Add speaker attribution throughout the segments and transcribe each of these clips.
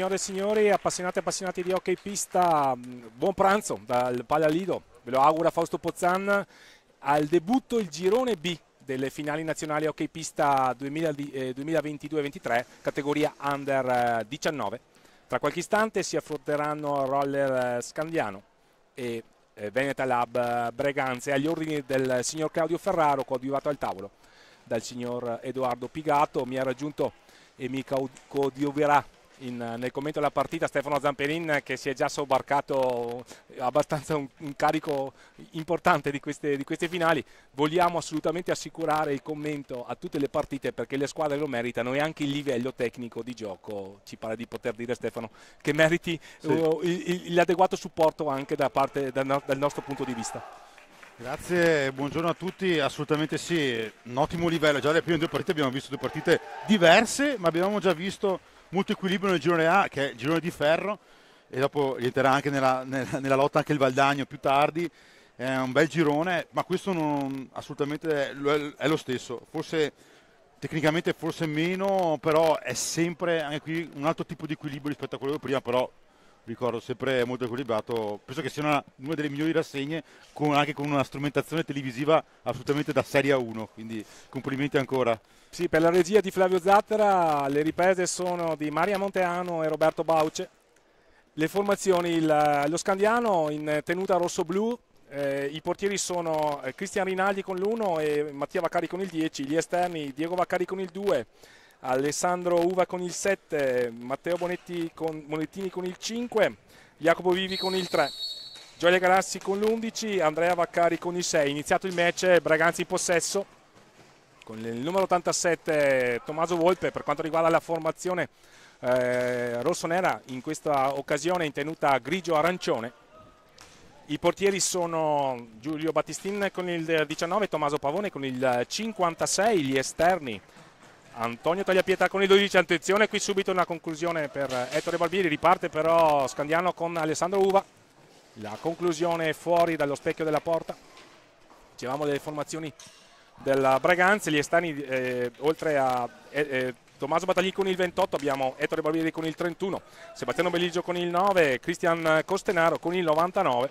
Speaker 1: Signore e signori, appassionati e appassionati di hockey pista, buon pranzo dal Palalido, ve lo augura Fausto Pozzan al debutto il girone B delle finali nazionali hockey pista 2022-23, categoria under 19. Tra qualche istante si affronteranno Roller Scandiano e Veneta Lab Breganze agli ordini del signor Claudio Ferraro, coadiuvato al tavolo dal signor Edoardo Pigato. Mi ha raggiunto e mi coadiuverà in, nel commento della partita Stefano Zamperin che si è già sobbarcato abbastanza un, un carico importante di queste, di queste, finali. Vogliamo assolutamente assicurare il commento a tutte le partite perché le squadre lo meritano e anche il livello tecnico di gioco, ci pare di poter dire Stefano, che meriti sì. uh, l'adeguato supporto anche da parte dal, dal nostro punto di vista.
Speaker 2: Grazie, buongiorno a tutti, assolutamente sì, un ottimo livello, già le prime due partite abbiamo visto due partite diverse, ma abbiamo già visto molto equilibrio nel girone A, che è il girone di ferro, e dopo rientrerà anche nella, nella, nella, lotta anche il Valdagno più tardi. È un bel girone, ma questo non, assolutamente è lo stesso. Forse tecnicamente forse meno, però è sempre anche qui un altro tipo di equilibrio rispetto a quello di prima, però ricordo sempre molto equilibrato. Penso che sia una, una delle migliori rassegne, con, anche con una strumentazione televisiva assolutamente da Serie 1, quindi complimenti ancora.
Speaker 1: Sì, per la regia di Flavio Zattera le riprese sono di Maria Monteano e Roberto Bauce. Le formazioni, il, lo Scandiano in tenuta rosso-blu, eh, i portieri sono eh, Cristian Rinaldi con l'1 e Mattia Vaccari con il 10, gli esterni Diego Vaccari con il 2, Alessandro Uva con il 7, Matteo Bonetti con, Bonettini con il 5, Jacopo Vivi con il 3. Gioia Galassi con l'11, Andrea Vaccari con il 6. Iniziato il match, Braganza in possesso con il numero 87 Tommaso Volpe per quanto riguarda la formazione eh, rossonera in questa occasione in tenuta grigio-arancione. I portieri sono Giulio Battistin con il 19, Tommaso Pavone con il 56, gli esterni Antonio Tagliapietra con il 12, attenzione qui subito una conclusione per Ettore Barbieri, riparte però Scandiano con Alessandro Uva, la conclusione fuori dallo specchio della porta, dicevamo delle formazioni della Braganza, gli esterni eh, oltre a eh, eh, Tommaso Battagli con il 28, abbiamo Ettore Barbieri con il 31, Sebastiano Belligio con il 9, Cristian Costenaro con il 99,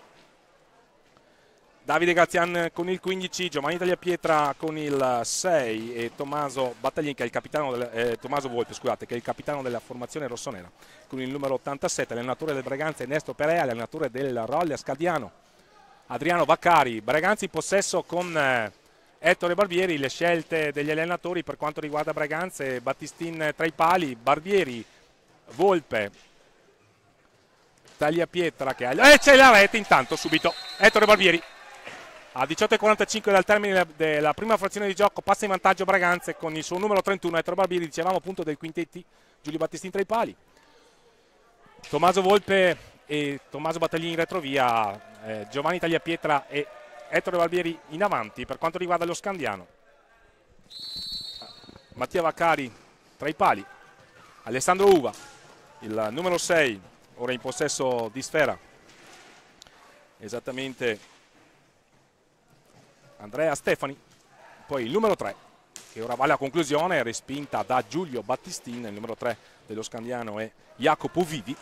Speaker 1: Davide Grazian con il 15, Giovanni Tagliapietra con il 6 e Tommaso Battaglin che è il capitano del, eh, Tommaso Volpe, scusate, che è il capitano della formazione rossonera con il numero 87, allenatore del Braganza Ernesto Perea, allenatore del Rolle Scadiano Adriano Vaccari, Braganza in possesso con eh, Ettore Barbieri, le scelte degli allenatori per quanto riguarda Braganze, Battistin tra i pali, Barbieri, Volpe, Tagliapietra che ha... Eh, c'è la rete intanto subito, Ettore Barbieri. A 18.45 dal termine della prima frazione di gioco passa in vantaggio Braganze con il suo numero 31, Ettore Barbieri, dicevamo appunto del quintetti, Giulio Battistin tra i pali. Tommaso Volpe e Tommaso Battaglini in retrovia, eh, Giovanni Tagliapietra e Ettore Barbieri in avanti per quanto riguarda lo Scandiano. Mattia Vaccari tra i pali, Alessandro Uva, il numero 6, ora in possesso di sfera, esattamente Andrea Stefani, poi il numero 3 che ora va alla conclusione, respinta da Giulio Battistin, il numero 3 dello Scandiano è Jacopo Vidi.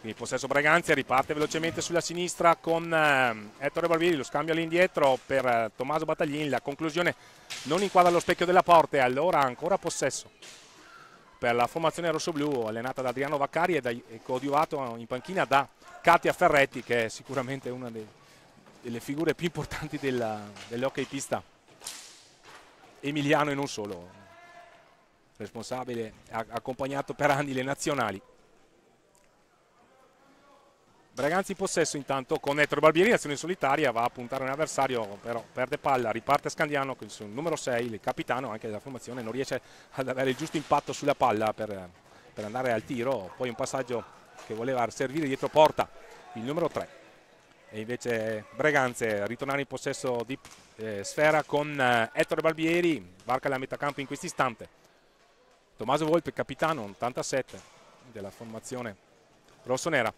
Speaker 1: Quindi possesso Braganzia riparte velocemente sulla sinistra con eh, Ettore Barbieri, lo scambio all'indietro per eh, Tommaso Battaglini, la conclusione non inquadra lo specchio della porta e allora ancora possesso per la formazione rossoblu allenata da Adriano Vaccari e, da, e coadiuvato in panchina da Katia Ferretti che è sicuramente una dei, delle figure più importanti dell'hockey pista emiliano e non solo, responsabile, ha accompagnato per anni le nazionali. Braganzi in possesso intanto con Ettore Barbieri, azione solitaria, va a puntare un avversario, però perde palla, riparte Scandiano il numero 6, il capitano anche della formazione, non riesce ad avere il giusto impatto sulla palla per, per andare al tiro, poi un passaggio che voleva servire dietro porta, il numero 3. E invece Braganze ritornare in possesso di eh, sfera con eh, Ettore Barbieri, varca la metà campo in questo istante. Tommaso Volpe, capitano, 87 della formazione rossonera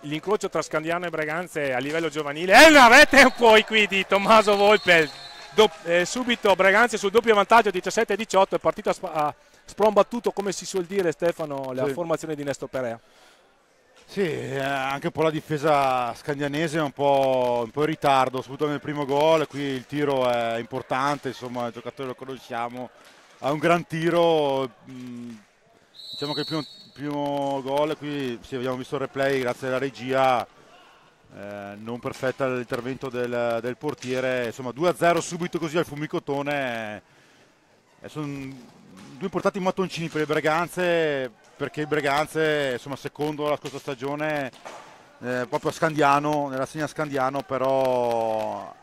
Speaker 1: l'incrocio tra Scandiano e Braganze a livello giovanile è una rete poi qui di Tommaso Volpe Do, eh, subito Braganze sul doppio vantaggio 17-18 è partito a, sp a sprombattuto, come si suol dire Stefano, la
Speaker 2: Sì.
Speaker 1: formazione di Nestor Perea.
Speaker 2: Sì, eh, anche un po' la difesa scandianese è un po', un po' in ritardo, soprattutto nel primo gol, qui il tiro è importante, insomma il giocatore lo conosciamo, ha un gran tiro, mh, diciamo che il primo, primo gol, qui sì, abbiamo visto il replay grazie alla regia, eh, non perfetta l'intervento del, del portiere, insomma 2-0 subito così al fumicotone, eh, sono due importanti mattoncini per le Breganze, perché il Breganze, insomma, secondo la scorsa stagione, eh, proprio a Scandiano, nella segna Scandiano, però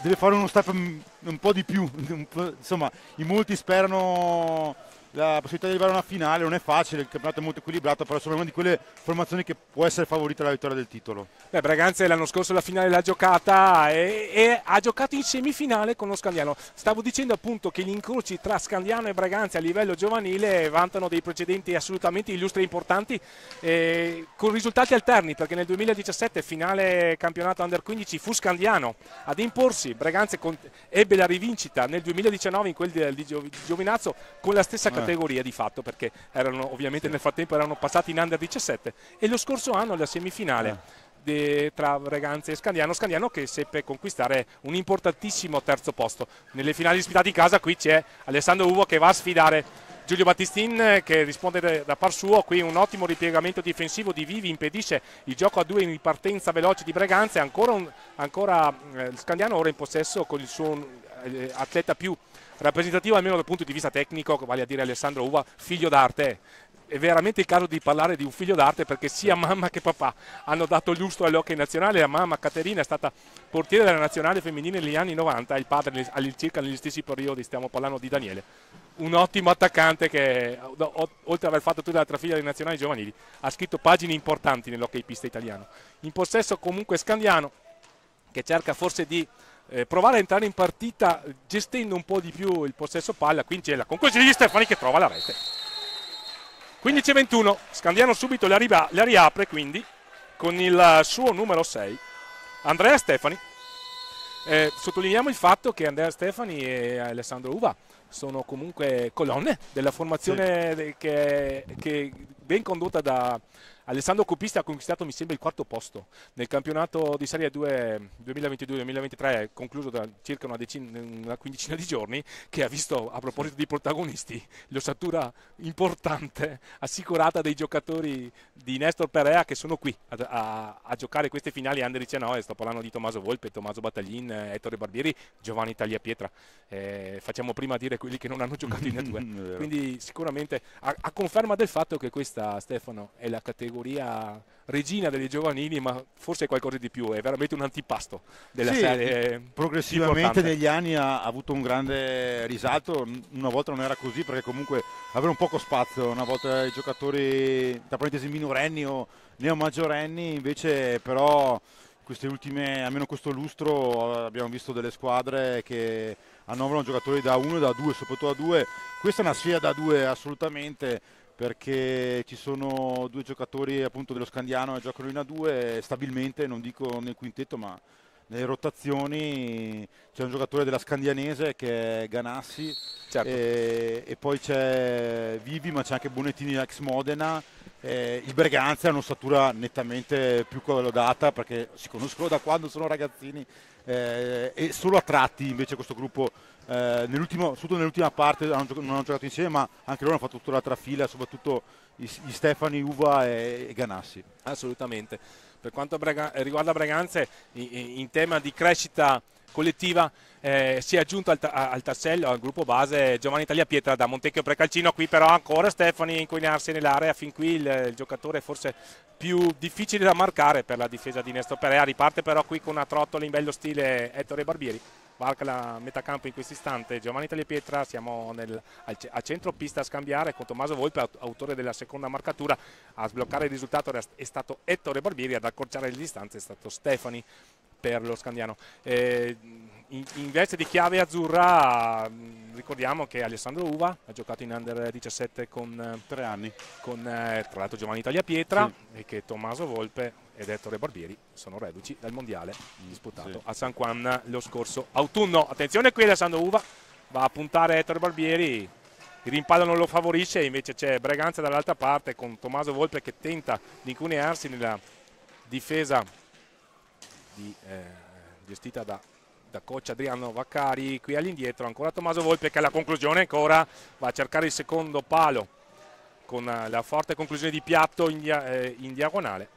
Speaker 2: deve fare uno step un, po' di più. insomma, in molti sperano la possibilità di arrivare a una finale, non è facile, il campionato è molto equilibrato, però sono una di quelle formazioni che può essere favorita alla vittoria del titolo.
Speaker 1: Beh, Braganza l'anno scorso la finale l'ha giocata e, e ha giocato in semifinale con lo Scandiano. Stavo dicendo appunto che gli incroci tra Scandiano e Braganza a livello giovanile vantano dei precedenti assolutamente illustri e importanti eh, con risultati alterni perché nel 2017 finale campionato under 15 fu Scandiano ad imporsi, Braganza con- ebbe la rivincita nel 2019 in quel di, di Gio- di Giovinazzo con la stessa
Speaker 2: Eh.
Speaker 1: Categoria di fatto perché erano ovviamente nel frattempo erano passati in under 17 e lo scorso anno la semifinale de- tra Breganza e Scandiano, Scandiano che seppe conquistare un importantissimo terzo posto. Nelle finali disputate in casa qui c'è Alessandro Uvo che va a sfidare Giulio Battistin eh, che risponde da- par suo, qui un ottimo ripiegamento difensivo di Vivi impedisce il gioco a due in ripartenza veloce di Breganza e ancora, un- ancora eh, Scandiano ora in possesso con il suo eh, atleta più rappresentativo almeno dal punto di vista tecnico, vale a dire Alessandro Uva, figlio d'arte è veramente il caso di parlare di un figlio d'arte perché sia mamma che papà hanno dato lustro all'hockey nazionale. La mamma Caterina è stata portiere della nazionale femminile negli anni 90, il padre all'incirca negli stessi periodi, stiamo parlando di Daniele. Un ottimo attaccante che, oltre ad aver fatto tutta l'altra figlia delle nazionali giovanili, ha scritto pagine importanti nell'hockey pista italiano. In possesso comunque Scandiano, che cerca forse di eh, provare a entrare in partita gestendo un po' di più il possesso palla. Qui c'è la conclusione di Stefani che trova la rete. 15-21, Scandiano subito la, riba- la riapre quindi con il suo numero 6, Andrea Stefani. Eh, sottolineiamo il fatto che Andrea Stefani e Alessandro Uva sono comunque colonne della formazione de- che, che ben condotta da Alessandro Copista ha conquistato mi sembra il quarto posto nel campionato di Serie 2 2022-2023 concluso da circa una, decina, una quindicina di giorni che ha visto a proposito di protagonisti l'ossatura importante assicurata dai giocatori di Nestor Perea che sono qui a, a- a giocare queste finali under 19 sto parlando di Tommaso Volpe, Tommaso Battaglin, eh, Ettore Barbieri, Giovanni Tagliapietra Eh, facciamo prima dire quelli che non hanno giocato in
Speaker 2: È
Speaker 1: A2
Speaker 2: vero.
Speaker 1: quindi sicuramente a, a conferma del fatto che questa Stefano è la categoria regina delle giovanili ma forse è qualcosa di più è veramente un antipasto della
Speaker 2: Sì,
Speaker 1: serie
Speaker 2: progressivamente negli anni ha, ha avuto un grande risalto, una volta non era così perché comunque aveva un poco spazio, una volta i giocatori tra parentesi minorenni o neomaggiorenni, invece però queste ultime, almeno questo lustro abbiamo visto delle squadre che annoverano giocatori da 1 e da 2, soprattutto da 2, questa è una sfida da 2 assolutamente perché ci sono due giocatori appunto dello Scandiano che giocano in A2 stabilmente, non dico nel quintetto ma nelle rotazioni c'è un giocatore della Scandianese che è Ganassi
Speaker 1: Certo.
Speaker 2: e, e poi c'è Vivi ma c'è anche Bonettini ex Modena Eh, il Breganza ha un'ossatura nettamente più collodata perché si conoscono da quando sono ragazzini eh, e solo a tratti invece questo gruppo eh, soprattutto nell'ultima parte hanno gioc- non hanno giocato insieme ma anche loro hanno fatto tutta l'altra fila soprattutto gli Stefani, Uva e, e Ganassi
Speaker 1: Assolutamente. Per quanto Braga- riguarda Braganze, in, in tema di crescita collettiva, eh, si è aggiunto al, ta- al tassello, al gruppo base, Giovanni Tagliapietra da Montecchio Precalcino. Qui però ancora Stefani inquinarsi nell'area. Fin qui il, il giocatore forse più difficile da marcare per la difesa di Nestor Perea. Riparte però qui con una trottola in bello stile Ettore Barbieri. Varca la metà campo in questo istante. Giovanni Tagliapietra, siamo nel, al a centro pista a scambiare con Tommaso Volpe, aut- autore della seconda marcatura, a sbloccare il risultato è stato Ettore Barbieri, ad accorciare le distanze è stato Stefani per lo Scandiano. Eh, in, in veste di chiave azzurra mh, ricordiamo che Alessandro Uva ha giocato in under 17 con,
Speaker 2: tre anni.
Speaker 1: con eh, tra l'altro Giovanni Tagliapietra e che Tommaso Volpe ed Ettore Barbieri sono reduci dal mondiale disputato
Speaker 2: Sì.
Speaker 1: a San Juan lo scorso autunno. Attenzione qui Alessandro Uva va a puntare Ettore Barbieri il rimpallo non lo favorisce invece c'è Breganza dall'altra parte con Tommaso Volpe che tenta di incunearsi nella difesa di, eh, gestita da, da, coach Adriano Vaccari qui all'indietro ancora Tommaso Volpe che alla conclusione ancora va a cercare il secondo palo con la forte conclusione di piatto in, dia, eh, in diagonale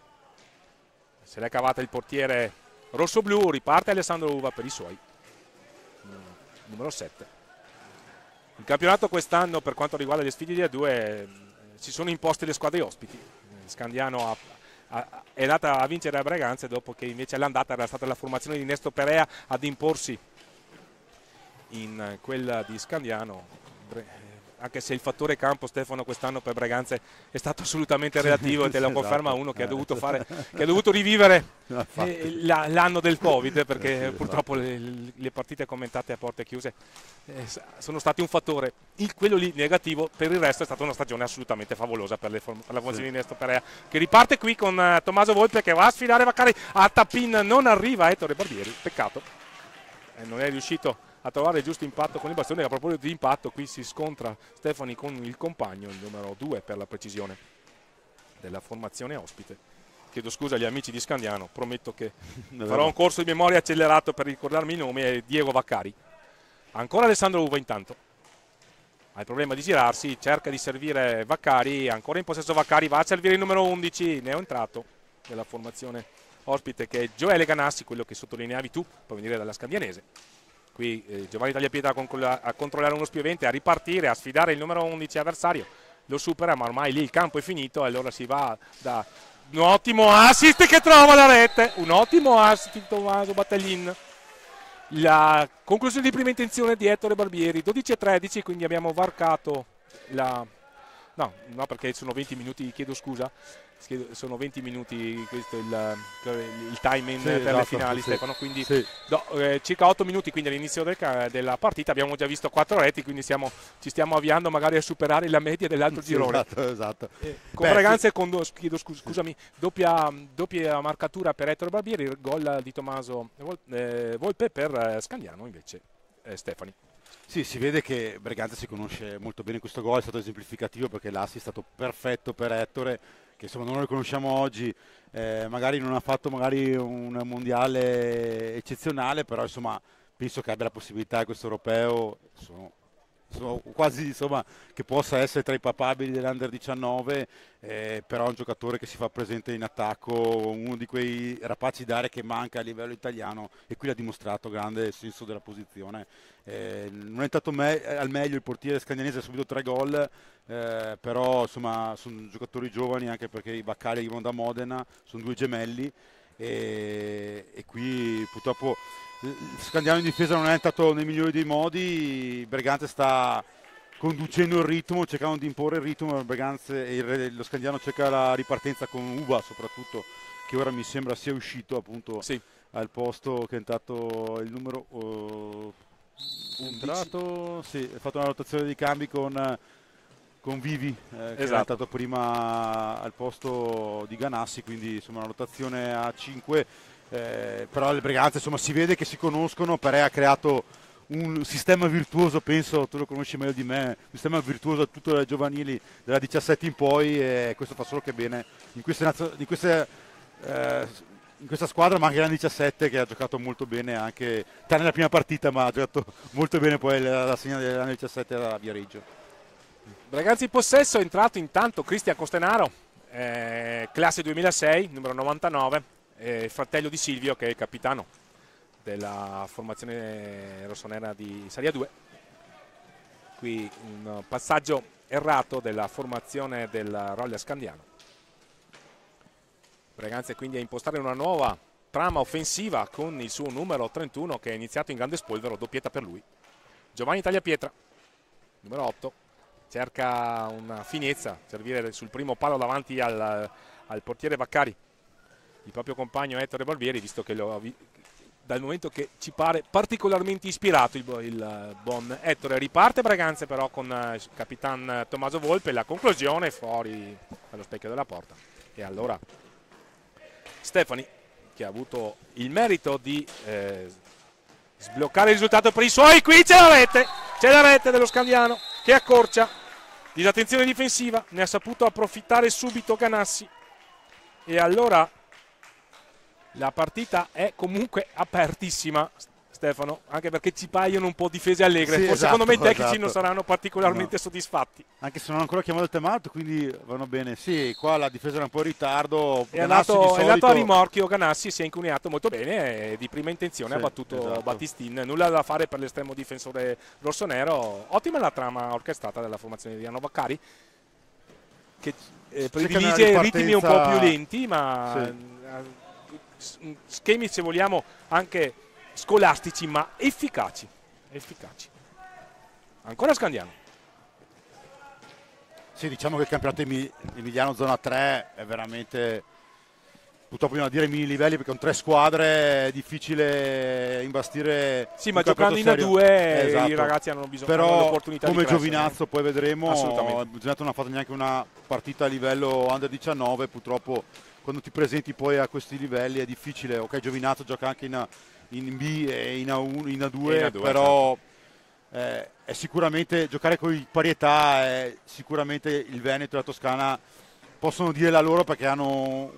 Speaker 1: se l'è cavata il portiere rosso-blu riparte Alessandro Uva per i suoi. Numero 7 il campionato quest'anno per quanto riguarda le sfide di A2 eh, si sono imposte le squadre ospiti. Scandiano ha è andata a vincere a Braganza dopo che invece all'andata era stata la formazione di Nesto Perea ad imporsi in quella di Scandiano anche se il fattore campo Stefano quest'anno per Braganza è stato assolutamente relativo e te lo conferma esatto. uno che ha dovuto, fare, che ha dovuto rivivere eh, l'anno del Covid perché purtroppo le, le, partite commentate a porte chiuse eh, sono stati un fattore. Il, quello lì negativo, per il resto è stata una stagione assolutamente favolosa per, le, per la formazione di Nesto Perea che riparte qui con uh, Tommaso Volpe che va a sfidare Vaccari a Tapin, non arriva Ettore Barbieri, peccato. Eh, non è riuscito a trovare il giusto impatto con il bastone. A proposito di impatto, qui si scontra Stefani con il compagno, il numero 2 per la precisione della formazione ospite. Chiedo scusa agli amici di Scandiano, prometto che farò un corso di memoria accelerato per ricordarmi i nomi, è Diego Vaccari. Ancora Alessandro Uva intanto. Ha il problema di girarsi, cerca di servire Vaccari, ancora in possesso Vaccari, va a servire il numero 11, ne ho entrato nella formazione ospite che è Gioele Ganassi, quello che sottolineavi tu, può venire dalla Scandianese qui eh, Giovanni Tagliapietra a, a controllare uno spiovente, a ripartire, a sfidare il numero 11 avversario, lo supera ma ormai lì il campo è finito e allora si va da un ottimo assist che trova la rete, un ottimo assist di Tommaso Battaglin. La conclusione di prima intenzione di Ettore Barbieri, 12 e 13, quindi abbiamo varcato la... No, no perché sono 20 minuti, chiedo scusa, sono 20 minuti questo è il, il timing sì, per esatto, le finali sì, Stefano quindi sì. no, eh, circa 8 minuti quindi all'inizio del, della partita abbiamo già visto 4 reti quindi siamo, ci stiamo avviando magari a superare la media dell'altro girone.
Speaker 2: esatto, esatto.
Speaker 1: Eh, con Braganza e con chiedo, scus, scusami doppia, doppia, marcatura per Ettore Barbieri il gol di Tommaso eh, Volpe per eh, Scandiano invece eh, Stefani.
Speaker 2: Sì, si vede che Braganza si conosce molto bene questo gol, è stato esemplificativo perché l'assi è stato perfetto per Ettore che insomma non lo riconosciamo oggi, eh, magari non ha fatto magari un mondiale eccezionale, però insomma penso che abbia la possibilità questo europeo, sono, sono quasi insomma che possa essere tra i papabili dell'Under 19, eh, però è un giocatore che si fa presente in attacco, uno di quei rapaci d'aria che manca a livello italiano e qui l'ha dimostrato, grande senso della posizione. Eh, non è stato me- al meglio il portiere scandinese, ha subito tre gol, eh, però insomma sono giocatori giovani anche perché i Baccari arrivano da Modena, sono due gemelli e, e qui purtroppo Scandiano in difesa non è entrato nei migliori dei modi, Bergante sta conducendo il ritmo, cercando di imporre il ritmo, Bergante, il, lo Scandiano cerca la ripartenza con Uba soprattutto che ora mi sembra sia uscito appunto sì. al posto che è entrato il numero... Uh, entrato, sì, ha fatto una rotazione di cambi con con Vivi eh, che esatto. è stato prima al posto di Ganassi, quindi insomma una rotazione a 5, eh, però le Breganze insomma si vede che si conoscono, Perea ha creato un sistema virtuoso, penso, tu lo conosci meglio di me, un sistema virtuoso a tutte le giovanili della 17 in poi e questo fa solo che bene in queste, in queste eh, in questa squadra ma anche la 17 che ha giocato molto bene anche tranne la prima partita ma ha giocato molto bene poi la, la segna della 17 a Viareggio.
Speaker 1: Ragazzi in possesso è entrato intanto Cristian Costenaro, eh, classe 2006, numero 99, eh, fratello di Silvio che è il capitano della formazione rossonera di Serie 2. Qui un passaggio errato della formazione del Roller Scandiano. Breganze quindi a impostare una nuova trama offensiva con il suo numero 31 che è iniziato in grande spolvero, doppietta per lui. Giovanni Tagliapietra, numero 8, cerca una finezza, servire sul primo palo davanti al, al portiere Baccari, il proprio compagno Ettore Barbieri, visto che lo, dal momento che ci pare particolarmente ispirato il, il buon Ettore. Riparte Braganze però con il eh, capitan Tommaso Volpe, la conclusione fuori dallo specchio della porta. E allora Stefani, che ha avuto il merito di eh, sbloccare il risultato per i suoi, qui c'è la rete, c'è la rete dello Scandiano che accorcia, disattenzione difensiva, ne ha saputo approfittare subito Ganassi e allora la partita è comunque apertissima Stefano, anche perché ci paiono un po' difese allegre. Sì, esatto, secondo me i tecnici esatto. non saranno particolarmente no. soddisfatti.
Speaker 2: Anche se non hanno ancora chiamato il temato, quindi vanno bene. Sì, qua la difesa era un po' in ritardo.
Speaker 1: È andato, è andato, a rimorchio Ganassi, si è incuniato molto bene e di prima intenzione sì, ha battuto esatto. Battistin. Nulla da fare per l'estremo difensore rossonero. Ottima la trama orchestrata della formazione di Anno Baccari, che eh, predilige ritmi un po' più lenti, ma sì. Eh, schemi se vogliamo anche scolastici ma efficaci. efficaci. Ancora Scandiano.
Speaker 2: Sì, diciamo che il campionato emiliano zona 3 è veramente, purtroppo bisogna dire mini livelli perché con tre squadre è difficile imbastire.
Speaker 1: Sì, ma giocando in A2 esatto. i ragazzi hanno bisogno
Speaker 2: Però,
Speaker 1: dell'opportunità
Speaker 2: come Giovinazzo poi vedremo, Giovinazzo non ha fatto neanche una partita a livello under 19, purtroppo quando ti presenti poi a questi livelli è difficile. Ok, Giovinazzo gioca anche in in B e in A1, in A2, in A2 però certo. eh, è sicuramente giocare con i parietà è sicuramente il Veneto e la Toscana possono dire la loro perché hanno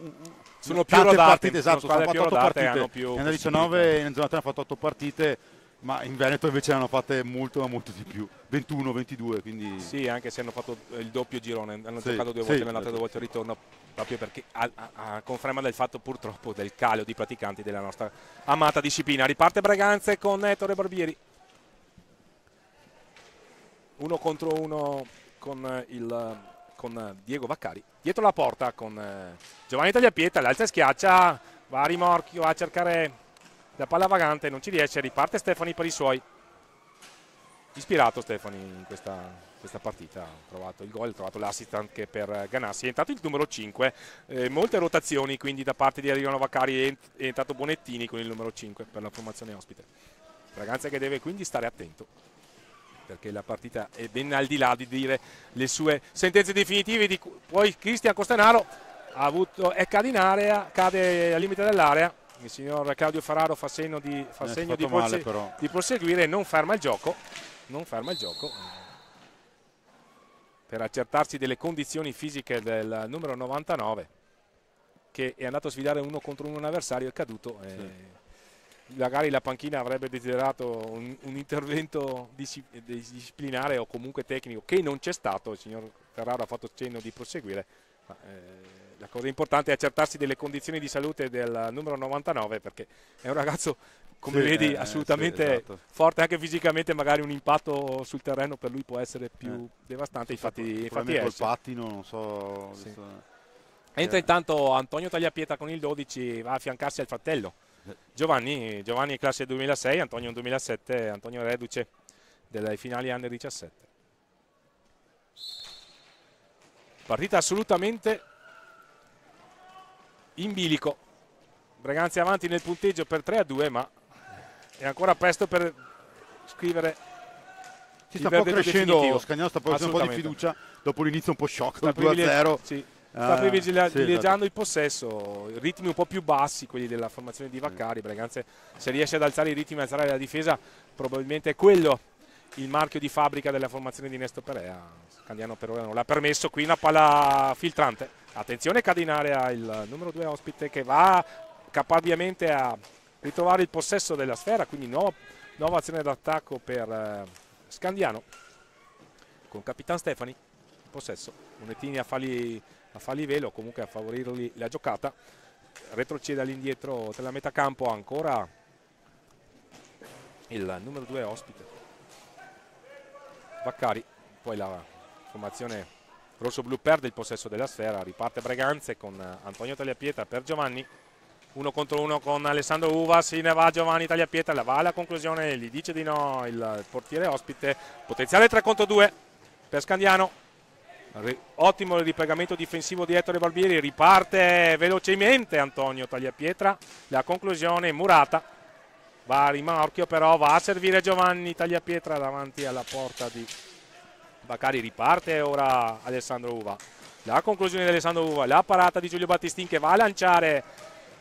Speaker 1: sono più rodate, partite,
Speaker 2: esatto, sono fatto 8 partite.
Speaker 1: Più
Speaker 2: nella 19 in zona 3 hanno fatto 8 partite ma in Veneto invece ne hanno fatte molto molto di più 21 22 quindi
Speaker 1: sì anche se hanno fatto il doppio girone hanno sì, giocato due volte sì, nell'altra due volte il ritorno proprio perché a, a, a, conferma del fatto purtroppo del calio di praticanti della nostra amata disciplina. Riparte Braganze con Ettore Barbieri. Uno contro uno con, il, con Diego Vaccari. Dietro la porta con eh, Giovanni Tagliapieta, l'alza schiaccia, va a rimorchio, va a cercare la palla vagante, non ci riesce, riparte Stefani per i suoi. Ispirato Stefani in questa questa partita, ha trovato il gol, ha trovato l'assist anche per Ganassi, è entrato il numero 5, eh, molte rotazioni quindi da parte di Adriano Vaccari. È entrato Bonettini con il numero 5 per la formazione ospite. Ragazza che deve quindi stare attento perché la partita è ben al di là di dire le sue sentenze definitive, di, poi Cristian Costanaro ha avuto, è cade in area, cade al limite dell'area, il signor Claudio Ferraro fa segno di, fa eh, segno di, male, di proseguire, non ferma il gioco, non ferma il gioco per accertarsi delle condizioni fisiche del numero 99 che è andato a sfidare uno contro un avversario è caduto sì. magari la panchina avrebbe desiderato un, un intervento disciplinare o comunque tecnico che non c'è stato il signor Ferraro ha fatto cenno di proseguire ma, eh, la cosa importante è accertarsi delle condizioni di salute del numero 99 perché è un ragazzo come sì, vedi, eh, assolutamente sì, esatto. forte anche fisicamente, magari un impatto sul terreno per lui può essere più eh. devastante. Infatti, infatti
Speaker 2: col pattino, non so. Sì.
Speaker 1: Entra intanto Antonio Tagliapieta con il 12, va a affiancarsi al fratello. Giovanni, Giovanni classe 2006, Antonio 2007, Antonio Reduce delle finali under 17. Partita assolutamente in bilico. Breganzi avanti nel punteggio per 3 a 2, ma è ancora presto per scrivere
Speaker 2: si sta un po' crescendo Scagnano sta producendo un po' di fiducia dopo l'inizio un po' shock sta 2 0
Speaker 1: sì. sta uh, privilegiando sì, il possesso ritmi un po' più bassi quelli della formazione di Vaccari. Breganze se riesce ad alzare i ritmi alzare la difesa probabilmente è quello il marchio di fabbrica della formazione di Nesto Perea. Scandiano per ora non l'ha permesso qui una palla filtrante. Attenzione cade in area il numero 2 ospite che va caparbiamente a ritrovare il possesso della sfera, quindi nuova, nuova azione d'attacco per eh, Scandiano. Con Capitan Stefani in possesso, Monettini a fargli, a fargli velo, comunque a favorirgli la giocata, retrocede all'indietro della metà campo ancora il numero 2 ospite Vaccari, poi la formazione rosso-blu perde il possesso della sfera, riparte Breganze con Antonio Tagliapietra per Giovanni uno contro uno con Alessandro Uva, se ne va Giovanni Tagliapietra, la va alla conclusione, gli dice di no il portiere ospite, potenziale 3 contro 2 per Scandiano, ottimo il ripiegamento difensivo di Ettore Barbieri, riparte velocemente Antonio Tagliapietra, la conclusione murata, va a rimorchio però, va a servire Giovanni Tagliapietra davanti alla porta di Baccari, riparte ora Alessandro Uva, la conclusione di Alessandro Uva, la parata di Giulio Battistin che va a lanciare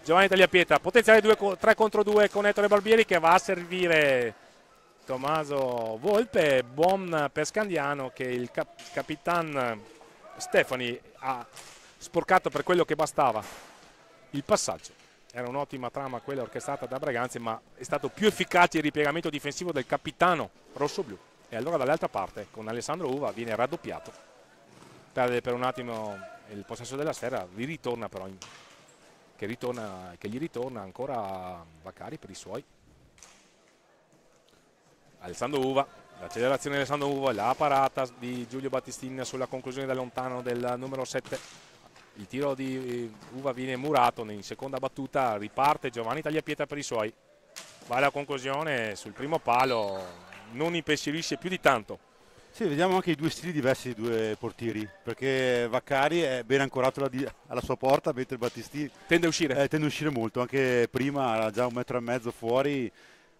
Speaker 1: Giovanni Tagliapietra, potenziale 3 contro 2 con Ettore Barbieri che va a servire Tommaso Volpe, buon per Scandiano che il cap capitan Stefani ha sporcato per quello che bastava il passaggio. Era un'ottima trama quella orchestrata da Braganza, ma è stato più efficace il ripiegamento difensivo del capitano rosso-blu. E allora dall'altra parte, con Alessandro Uva, viene raddoppiato. Perde per un attimo il possesso della sfera, vi ritorna però, che, ritorna, che gli ritorna ancora Vaccari per i suoi. Alessandro Uva, l'accelerazione di Alessandro Uva, la parata di Giulio Battistin sulla conclusione da lontano del numero 7 il tiro di Uva viene murato in seconda battuta riparte Giovanni Tagliapietra per i suoi va alla conclusione sul primo palo non impensierisce più di tanto
Speaker 2: sì, vediamo anche i due stili diversi dei due portieri, perché Vaccari è ben ancorato alla, alla sua porta, mentre Battistini
Speaker 1: tende a uscire.
Speaker 2: Eh, tende a uscire molto, anche prima era già un metro e mezzo fuori,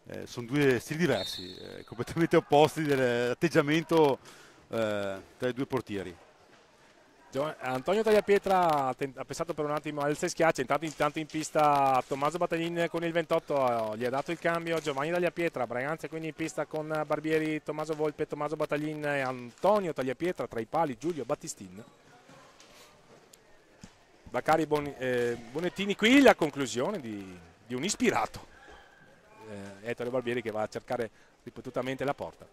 Speaker 2: eh, sono due stili diversi, eh, completamente opposti dell'atteggiamento eh, tra i due portieri.
Speaker 1: Antonio Tagliapietra ha pensato per un attimo al schiaccia, intanto, intanto in pista Tommaso Battaglin con il 28 gli ha dato il cambio Giovanni Tagliapietra, Braganza quindi in pista con Barbieri, Tommaso Volpe, Tommaso Battaglin e Antonio Tagliapietra tra i pali Giulio Battistin. Baccari Bon, eh, Bonettini qui la conclusione di, di un ispirato eh, Ettore Barbieri che va a cercare ripetutamente la porta.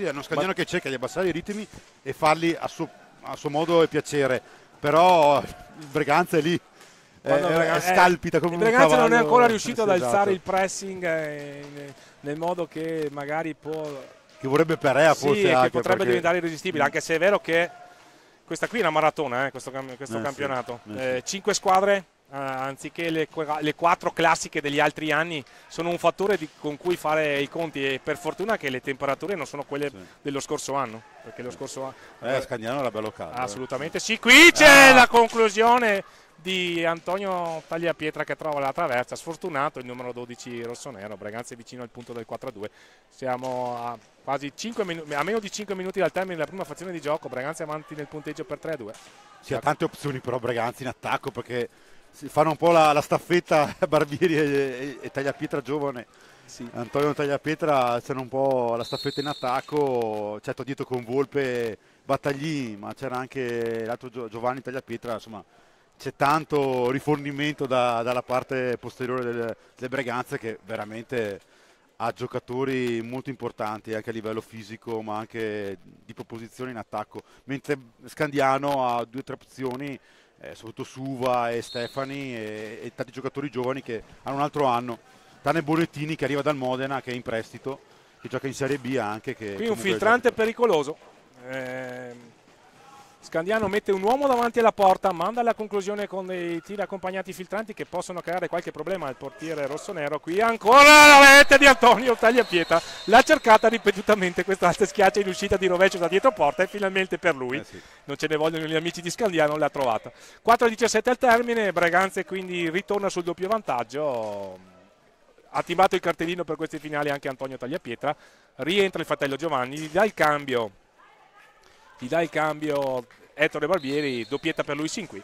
Speaker 2: Sì, è uno scagliano che cerca di abbassare i ritmi e farli a suo, a suo modo e piacere, però il Breganza è lì. È, è scalpita come
Speaker 1: il Breganza non è ancora riuscito ad alzare il pressing eh, nel modo che magari può
Speaker 2: che vorrebbe Perea sì, forse
Speaker 1: che potrebbe perché... diventare irresistibile anche se è vero che questa qui è una maratona eh, questo, questo eh, campionato. Sì, eh, cinque squadre anziché le, le, quattro classiche degli altri anni sono un fattore di, con cui fare i conti e per fortuna che le temperature non sono quelle sì. dello scorso anno perché lo scorso anno
Speaker 2: eh, Scagnano era bello caldo
Speaker 1: eh. assolutamente eh. sì qui c'è ah. la conclusione di Antonio Tagliapietra che trova la traversa sfortunato il numero 12 rossonero Breganza è vicino al punto del 4-2 siamo a quasi 5 minuti a meno di 5 minuti dal termine della prima fazione di gioco Breganza è avanti nel punteggio per 3-2
Speaker 2: si ha tante opzioni però Breganza in attacco perché si fanno un po' la, la staffetta Barbieri e, e, Tagliapietra giovane. Sì. Antonio Tagliapietra c'era un po' la staffetta in attacco, certo dietro con Volpe Battagli, ma c'era anche l'altro Giovanni Tagliapietra, insomma c'è tanto rifornimento da, dalla parte posteriore del, delle Breganze che veramente ha giocatori molto importanti anche a livello fisico ma anche di proposizione in attacco, mentre Scandiano ha due o tre opzioni eh, soprattutto Suva e Stefani e, e, tanti giocatori giovani che hanno un altro anno. Tane Bonettini che arriva dal Modena, che è in prestito, che gioca in Serie B anche. Che
Speaker 1: Qui un filtrante pericoloso. Eh, Scandiano mette un uomo davanti alla porta, manda alla conclusione con dei tiri accompagnati filtranti che possono creare qualche problema al portiere rossonero. Qui ancora la rete di Antonio Tagliapietra. L'ha cercata ripetutamente questa alta schiaccia in uscita di rovescio da dietro porta e finalmente per lui, eh sì. non ce ne vogliono gli amici di Scandiano, l'ha trovata. 4-17 al termine, Braganze quindi ritorna sul doppio vantaggio. Ha timato il cartellino per questi finali anche Antonio Tagliapietra. Rientra il fratello Giovanni, gli dà il cambio ti dà il cambio Ettore Barbieri, doppietta per lui sin qui.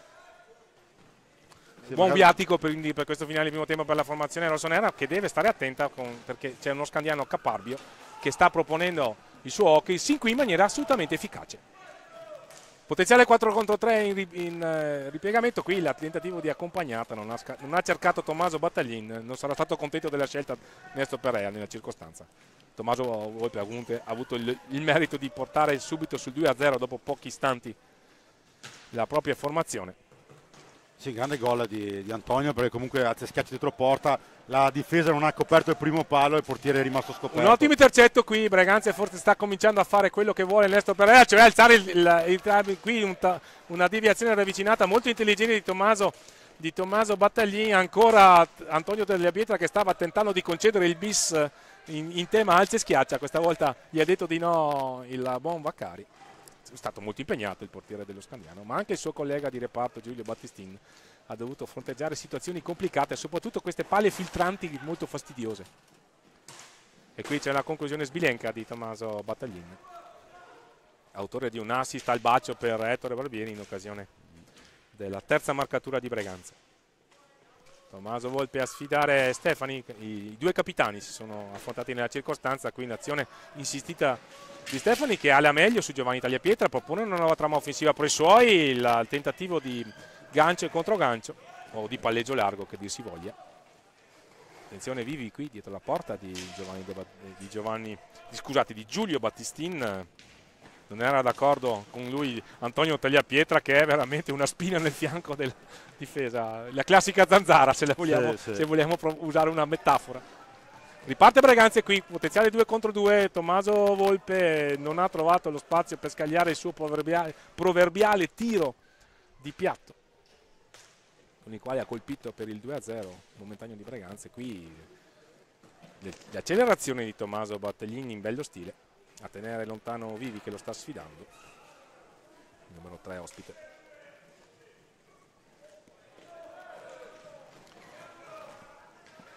Speaker 1: Buon viatico per, per, questo finale di primo tempo per la formazione rossonera che deve stare attenta con, perché c'è uno scandiano caparbio che sta proponendo il suo hockey sin qui in maniera assolutamente efficace. Potenziale 4 contro 3 in, in uh, ripiegamento, qui il tentativo di accompagnata non ha, non ha cercato Tommaso Battaglin, non sarà stato contento della scelta Nesto Perea nella circostanza. Tommaso Volpe ha avuto il, il, merito di portare subito sul 2-0 dopo pochi istanti la propria formazione.
Speaker 2: Sì, grande gol di, di, Antonio perché comunque a schiacci dietro porta, la difesa non ha coperto il primo palo e il portiere è rimasto scoperto.
Speaker 1: Un ottimo intercetto qui, Breganze forse sta cominciando a fare quello che vuole Ernesto Pereira, cioè alzare il, il, il, qui un, una deviazione ravvicinata molto intelligente di Tommaso, di Tommaso Battaglini, ancora Antonio Della Pietra che stava tentando di concedere il bis in, in tema alze schiaccia, questa volta gli ha detto di no il buon Vaccari. È stato molto impegnato il portiere dello Scandiano, ma anche il suo collega di reparto Giulio Battistin ha dovuto fronteggiare situazioni complicate, soprattutto queste palle filtranti molto fastidiose. E qui c'è la conclusione sbilenca di Tommaso Battaglin, autore di un assist al bacio per Ettore Barbieri in occasione della terza marcatura di Breganza. Tommaso Volpe a sfidare Stefani, i due capitani si sono affrontati nella circostanza, qui in azione insistita di Stefani che ha la meglio su Giovanni Tagliapietra, propone una nuova trama offensiva per i suoi, il, il tentativo di gancio e controgancio o di palleggio largo che dir si voglia. Attenzione Vivi qui dietro la porta di Giovanni, di Giovanni scusate, di Giulio Battistin non era d'accordo con lui Antonio Tagliapietra che è veramente una spina nel fianco della difesa, la classica zanzara se vogliamo, sì, sì. se vogliamo usare una metafora. Riparte Braganza qui, potenziale 2 contro 2, Tommaso Volpe non ha trovato lo spazio per scagliare il suo proverbiale, proverbiale tiro di piatto con il quale ha colpito per il 2-0 momentaneo di Braganza qui le, le accelerazioni di Tommaso Battaglini in bello stile a tenere lontano Vivi che lo sta sfidando. Numero 3 ospite.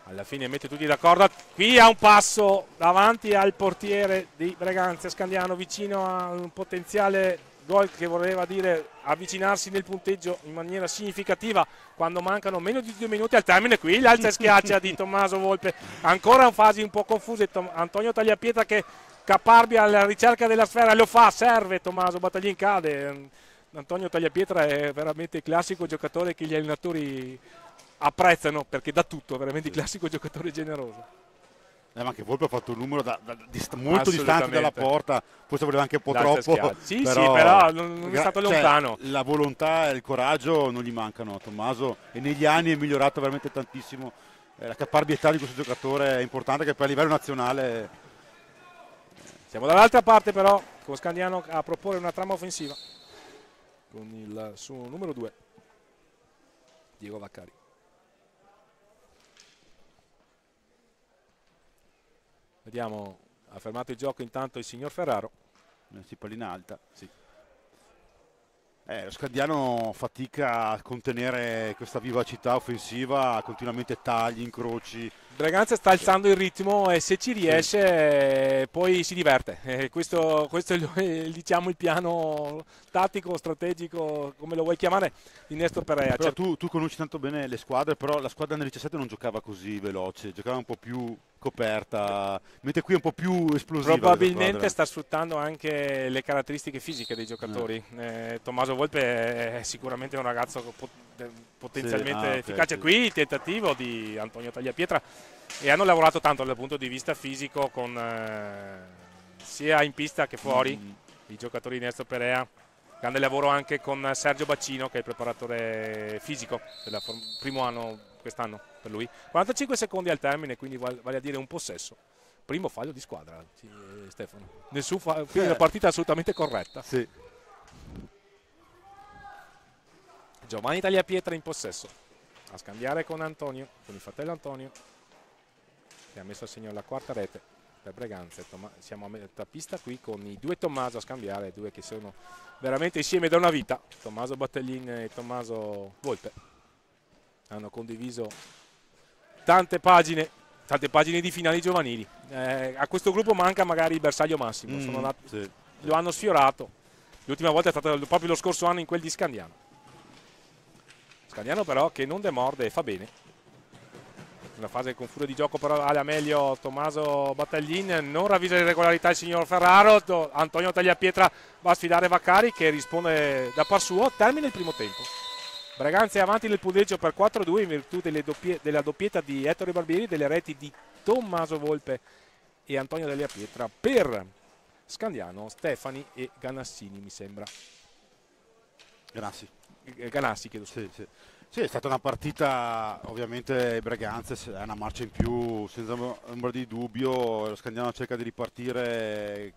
Speaker 1: Alla fine mette tutti d'accordo. Qui ha un passo davanti al portiere di Breganza Scandiano vicino a un potenziale gol che voleva dire avvicinarsi nel punteggio in maniera significativa. Quando mancano meno di due minuti al termine qui l'alza schiaccia di Tommaso Volpe. Ancora fasi un po' confuse. Antonio Tagliapietra che Caparbia alla ricerca della sfera, lo fa, serve Tommaso Battaglin cade. Antonio Tagliapietra è veramente il classico giocatore che gli allenatori apprezzano perché dà tutto, veramente il classico giocatore generoso.
Speaker 2: Eh, ma anche Volpe ha fatto un numero da, da, dist molto distante dalla porta, forse voleva anche un po' troppo.
Speaker 1: Sì, però, sì, però non, è stato cioè, lontano.
Speaker 2: La volontà e il coraggio non gli mancano a Tommaso e negli anni è migliorato veramente tantissimo. Eh, la caparbietà di questo giocatore è importante che poi a livello nazionale
Speaker 1: siamo dall'altra parte però con Scandiano a proporre una trama offensiva con il suo numero 2 Diego Vaccari. Vediamo, ha fermato il gioco intanto il signor Ferraro.
Speaker 2: Si palla in alta. Sì. Eh, lo Scandiano fatica a contenere questa vivacità offensiva, continuamente tagli, incroci.
Speaker 1: Braganza sta alzando il ritmo e se ci riesce sì. poi si diverte. Eh, questo, questo, è diciamo, il piano tattico, strategico, come lo vuoi chiamare, di Nestor Perea.
Speaker 2: Però tu, tu conosci tanto bene le squadre, però la squadra nel 17 non giocava così veloce, giocava un po' più coperta, mentre qui è un po' più esplosiva.
Speaker 1: Probabilmente sta sfruttando anche le caratteristiche fisiche dei giocatori. No. Eh, Tommaso Volpe è sicuramente un ragazzo potenzialmente sì, ah, efficace. Okay, qui il tentativo di Antonio Tagliapietra e hanno lavorato tanto dal punto di vista fisico con, eh, sia in pista che fuori mm. i giocatori di Nestor Perea. Grande lavoro anche con Sergio Baccino che è il preparatore fisico del primo anno quest'anno per lui. 45 secondi al termine, quindi vale a dire un possesso. Primo fallo di squadra, eh, Stefano. Nessun fa- quindi la partita assolutamente corretta.
Speaker 2: Sì.
Speaker 1: Giovanni Tagliapietra in possesso. A scambiare con Antonio, con il fratello Antonio, che ha messo a segno la quarta rete per Breganze. Siamo a metà pista qui con i due Tommaso a scambiare, due che sono veramente insieme da una vita. Tommaso Battellin e Tommaso Volpe hanno condiviso tante pagine, tante pagine di finali giovanili. Eh, a questo gruppo manca magari il bersaglio massimo, mm, sì. lo hanno sfiorato. L'ultima volta è stato proprio lo scorso anno in quel di Scandiano. Scandiano però che non demorde e fa bene. Una fase con furia di gioco però alla meglio Tommaso Battaglin, non ravvisa l'irregolarità il signor Ferraro, Antonio Tagliapietra va a sfidare Vaccari che risponde da par suo, termina il primo tempo. Braganza è avanti nel punteggio per 4-2 in virtù doppie, della doppietta di Ettore Barbieri, delle reti di Tommaso Volpe e Antonio Della Pietra per Scandiano, Stefani e Ganassini mi sembra.
Speaker 2: Ganassi.
Speaker 1: Eh, Ganassi, chiedo
Speaker 2: scusa. Sì, sì. sì, è stata una partita, ovviamente Braganza è una marcia in più, senza ombra di dubbio, lo Scandiano cerca di ripartire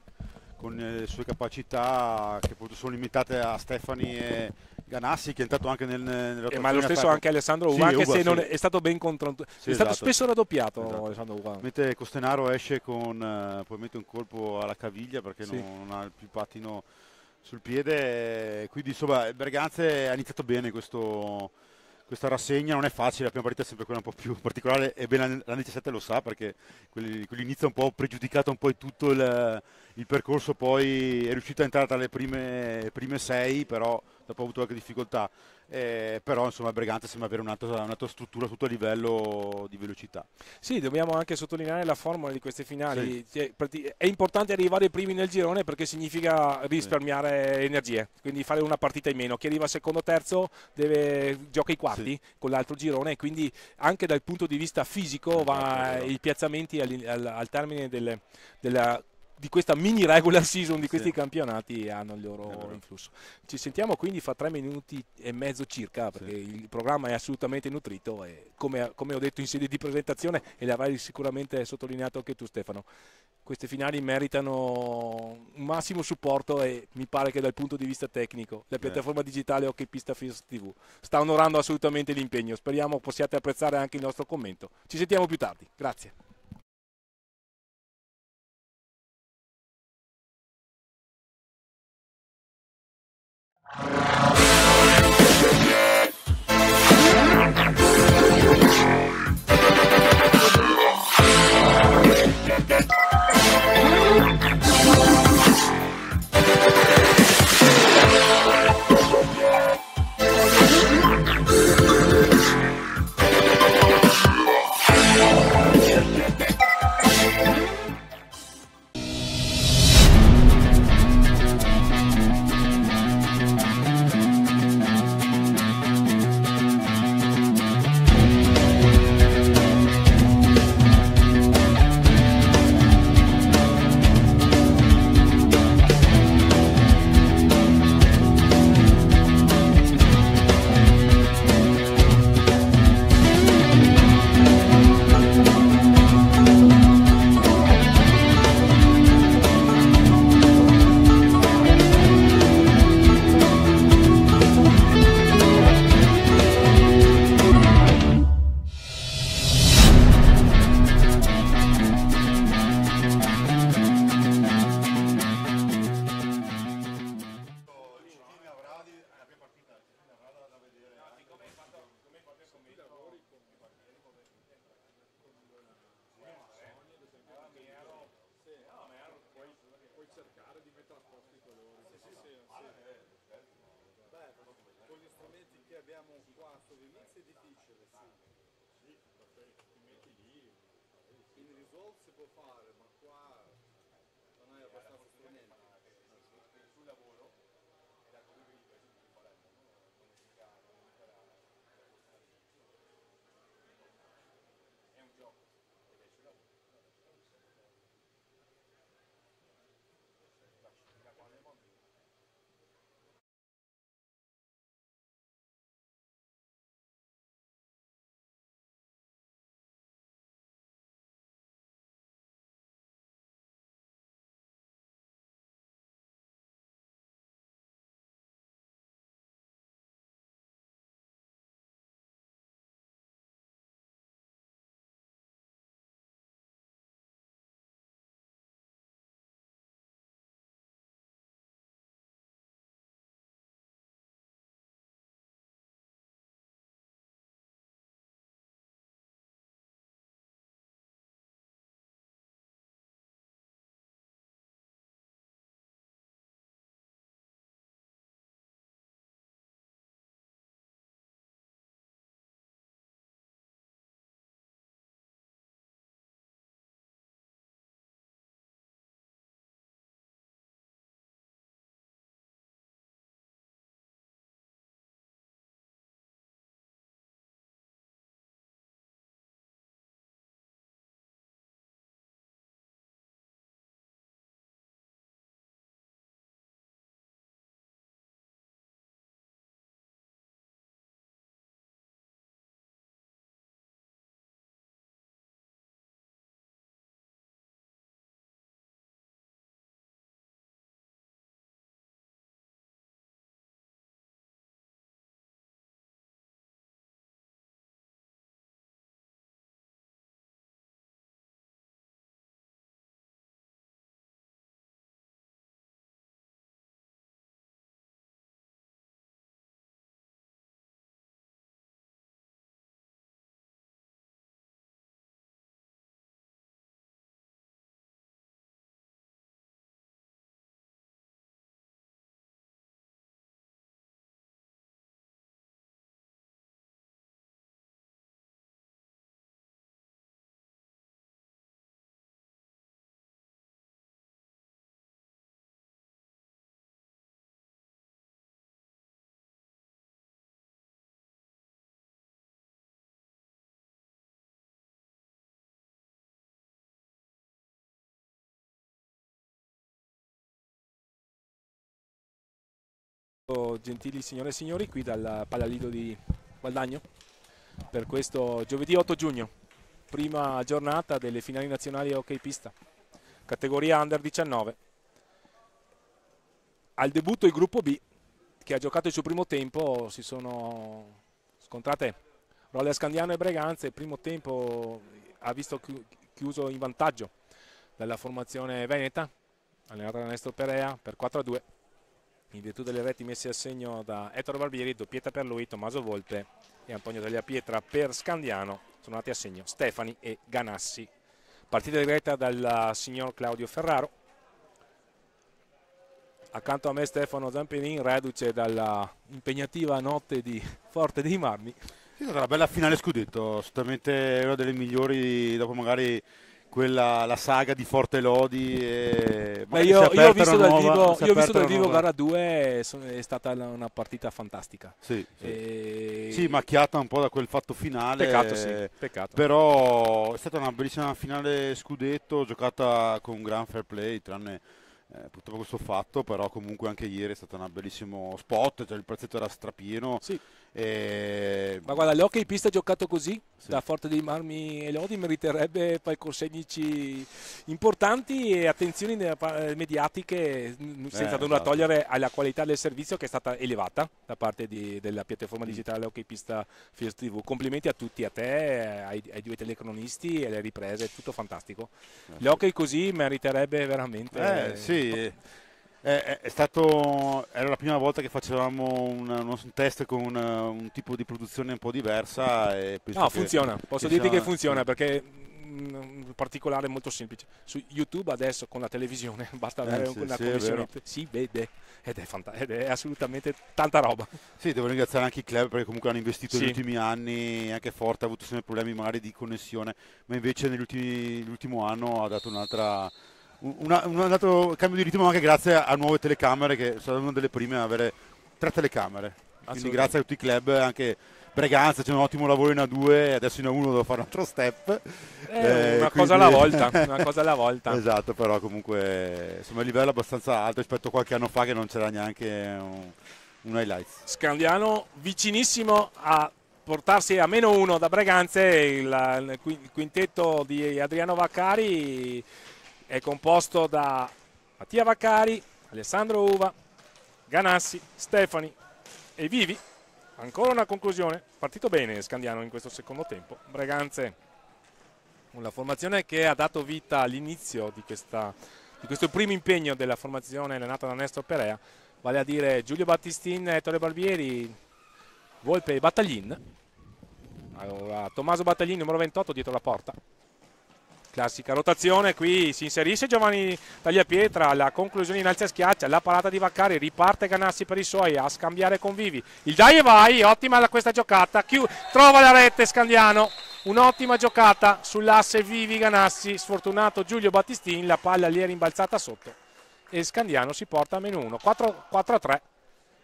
Speaker 2: con le sue capacità che sono limitate a Stefani e Ganassi che è entrato anche nel, nella
Speaker 1: eh, ma lo stesso anche Alessandro Uva, sì, anche Uva, se sì. è, stato ben controllato sì, è esatto. stato spesso raddoppiato esatto. Alessandro Uva
Speaker 2: mentre Costenaro esce con uh, probabilmente un colpo alla caviglia perché non, non, ha il più pattino sul piede quindi insomma Berganze ha iniziato bene questo, questa rassegna non è facile, la prima partita è sempre quella un po' più particolare e bene la 17 lo sa perché quell'inizio un po' pregiudicato un po' tutto il, il, percorso, poi è riuscito a entrare tra le prime, prime sei, però dopo ha avuto qualche difficoltà. Eh, però insomma Bregante sembra avere un'altra, un'altra struttura tutto a livello di velocità.
Speaker 1: Sì, dobbiamo anche sottolineare la formula di queste finali. Sì. È importante arrivare primi nel girone perché significa risparmiare sì. energie, quindi fare una partita in meno. Chi arriva secondo o terzo deve, gioca i quarti sì. con l'altro girone, quindi anche dal punto di vista fisico va, i piazzamenti al, al, al termine delle, della di questa mini regular season di questi sì. campionati hanno il loro influsso. Ci sentiamo quindi fra tre minuti e mezzo circa perché sì. il programma è assolutamente nutrito e come, come, ho detto in sede di presentazione e l'avrai sicuramente sottolineato anche tu Stefano, queste finali meritano un massimo supporto e mi pare che dal punto di vista tecnico la piattaforma digitale Hockey Pista First TV sta onorando assolutamente l'impegno. Speriamo possiate apprezzare anche il nostro commento. Ci sentiamo più tardi. Grazie. sol si può fare, ma qua Gentili signore e signori, qui dal Palalido di Gualdagno per questo giovedì 8 giugno, prima giornata delle finali nazionali hockey pista, categoria under 19. Al debutto il gruppo B, che ha giocato il suo primo tempo, si sono scontrate Rolle Scandiano e Breganze. Il primo tempo ha visto chiuso in vantaggio dalla formazione Veneta, allenata da Nestro Perea per 4-2 in virtù delle reti messe a segno da Ettore Barbieri, doppietta per lui, Tommaso Volpe e Antonio Daglia Pietra per Scandiano, sono andati a segno Stefani e Ganassi. Partita diretta dal signor Claudio Ferraro. Accanto a me Stefano Zamperin, reduce dalla impegnativa notte di Forte dei Marmi.
Speaker 2: È stata una bella finale scudetto, assolutamente una delle migliori dopo magari quella, la saga di Forte Lodi. E
Speaker 1: Beh, io, io, ho visto dal vivo, io ho visto dal vivo gara 2, è stata una partita fantastica.
Speaker 2: Sì, sì. E... sì, macchiata un po' da quel fatto finale.
Speaker 1: Peccato, sì, peccato.
Speaker 2: Però è stata una bellissima finale scudetto, giocata con un gran fair play, tranne eh, purtroppo questo fatto, però comunque anche ieri è stato un bellissimo spot, cioè il prezzetto era strapieno.
Speaker 1: Sì. E... Ma guarda, l'hockey pista giocato così, sì. da Forte dei Marmi e Lodi, meriterebbe palcoscenici importanti e attenzioni mediatiche senza eh, nulla esatto. togliere alla qualità del servizio che è stata elevata da parte di, della piattaforma mm. digitale Hockey Pista First TV. Complimenti a tutti, a te, ai, ai due telecronisti e alle riprese, tutto fantastico. Eh, L'hockey così meriterebbe veramente...
Speaker 2: Eh, sì. È, è, stato, era la prima volta che facevamo un, un test con un, un, tipo di produzione un po' diversa. E
Speaker 1: no, funziona, posso dirti che funziona perché mm, un particolare molto semplice. Su YouTube adesso con la televisione basta avere eh, sì, una sì, connessione, si vede ed è, fant- ed è, assolutamente tanta roba.
Speaker 2: Sì, devo ringraziare anche i club perché comunque hanno investito sì. negli ultimi anni, anche Forte ha avuto sempre problemi magari di connessione, ma invece nell'ultimo anno ha dato un'altra una, un altro cambio di ritmo anche grazie a nuove telecamere che sono una delle prime a avere tre telecamere. Quindi grazie a tutti i club, anche Breganza c'è un ottimo lavoro in A2 adesso in A1 devo fare un altro step.
Speaker 1: Eh, eh, una quindi... cosa alla volta, una cosa alla volta.
Speaker 2: esatto, però comunque insomma il livello abbastanza alto rispetto a qualche anno fa che non c'era neanche un, un highlights.
Speaker 1: Scandiano vicinissimo a portarsi a meno uno da Breganze il, il quintetto di Adriano Vaccari è composto da Mattia Vaccari, Alessandro Uva, Ganassi, Stefani e Vivi. Ancora una conclusione, partito bene Scandiano in questo secondo tempo. Breganze, una formazione che ha dato vita all'inizio di, di, questo primo impegno della formazione allenata da Nestro Perea, vale a dire Giulio Battistin, Ettore Barbieri, Volpe e Battaglin. Allora, Tommaso Battaglin, numero 28, dietro la porta classica rotazione qui si inserisce Giovanni Tagliapietra alla conclusione in alza schiaccia la parata di Vaccari riparte Ganassi per i suoi a scambiare con Vivi. Il dai e vai ottima questa giocata trova la rete Scandiano un'ottima giocata sull'asse Vivi Ganassi sfortunato Giulio Battistin la palla lì è rimbalzata sotto e Scandiano si porta a meno 1 4, 4 a 3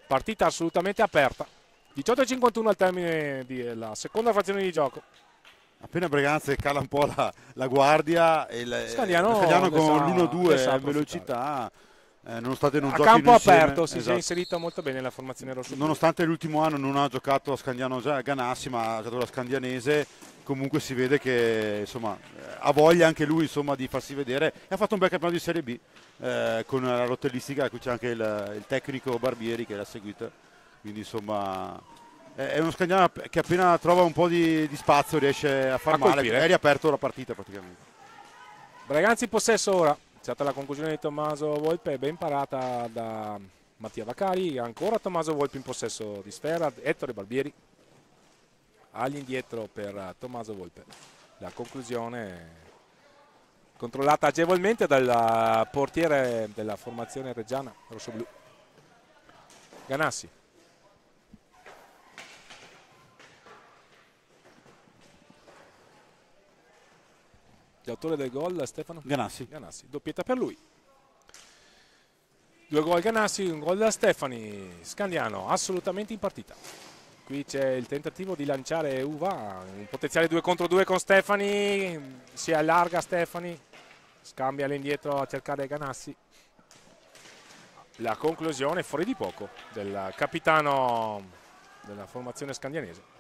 Speaker 1: partita assolutamente aperta. 18 a 51 al termine della seconda frazione di gioco
Speaker 2: appena Breganze cala un po' la, la guardia e il
Speaker 1: Scagliano,
Speaker 2: Scagliano con l'1-2 a velocità eh, nonostante non
Speaker 1: a campo aperto si esatto. è inserito molto bene la formazione rossa
Speaker 2: nonostante l'ultimo anno non ha giocato a Scandiano Ganassi ma ha giocato la Scandianese comunque si vede che insomma, ha voglia anche lui insomma, di farsi vedere. E ha fatto un bel campionato di Serie B eh, con la rotellistica qui c'è anche il, il tecnico Barbieri che l'ha seguito quindi insomma è uno Scagnano che appena trova un po' di, di spazio riesce a far a male, è riaperto la partita praticamente.
Speaker 1: Breganzi in possesso ora, c'è stata la conclusione di Tommaso Volpe, ben parata da Mattia Vaccari, ancora Tommaso Volpe in possesso di sfera, Ettore Barbieri all'indietro per Tommaso Volpe. La conclusione controllata agevolmente dal portiere della formazione reggiana rossoblu. Ganassi L'autore del gol Stefano?
Speaker 2: Ganassi.
Speaker 1: Ganassi. Doppietta per lui. Due gol Ganassi, un gol da Stefani. Scandiano assolutamente in partita. Qui c'è il tentativo di lanciare Uva, un potenziale 2 contro 2 con Stefani, si allarga Stefani, scambia all'indietro a cercare Ganassi. la conclusione fuori di poco del capitano della formazione scandianese.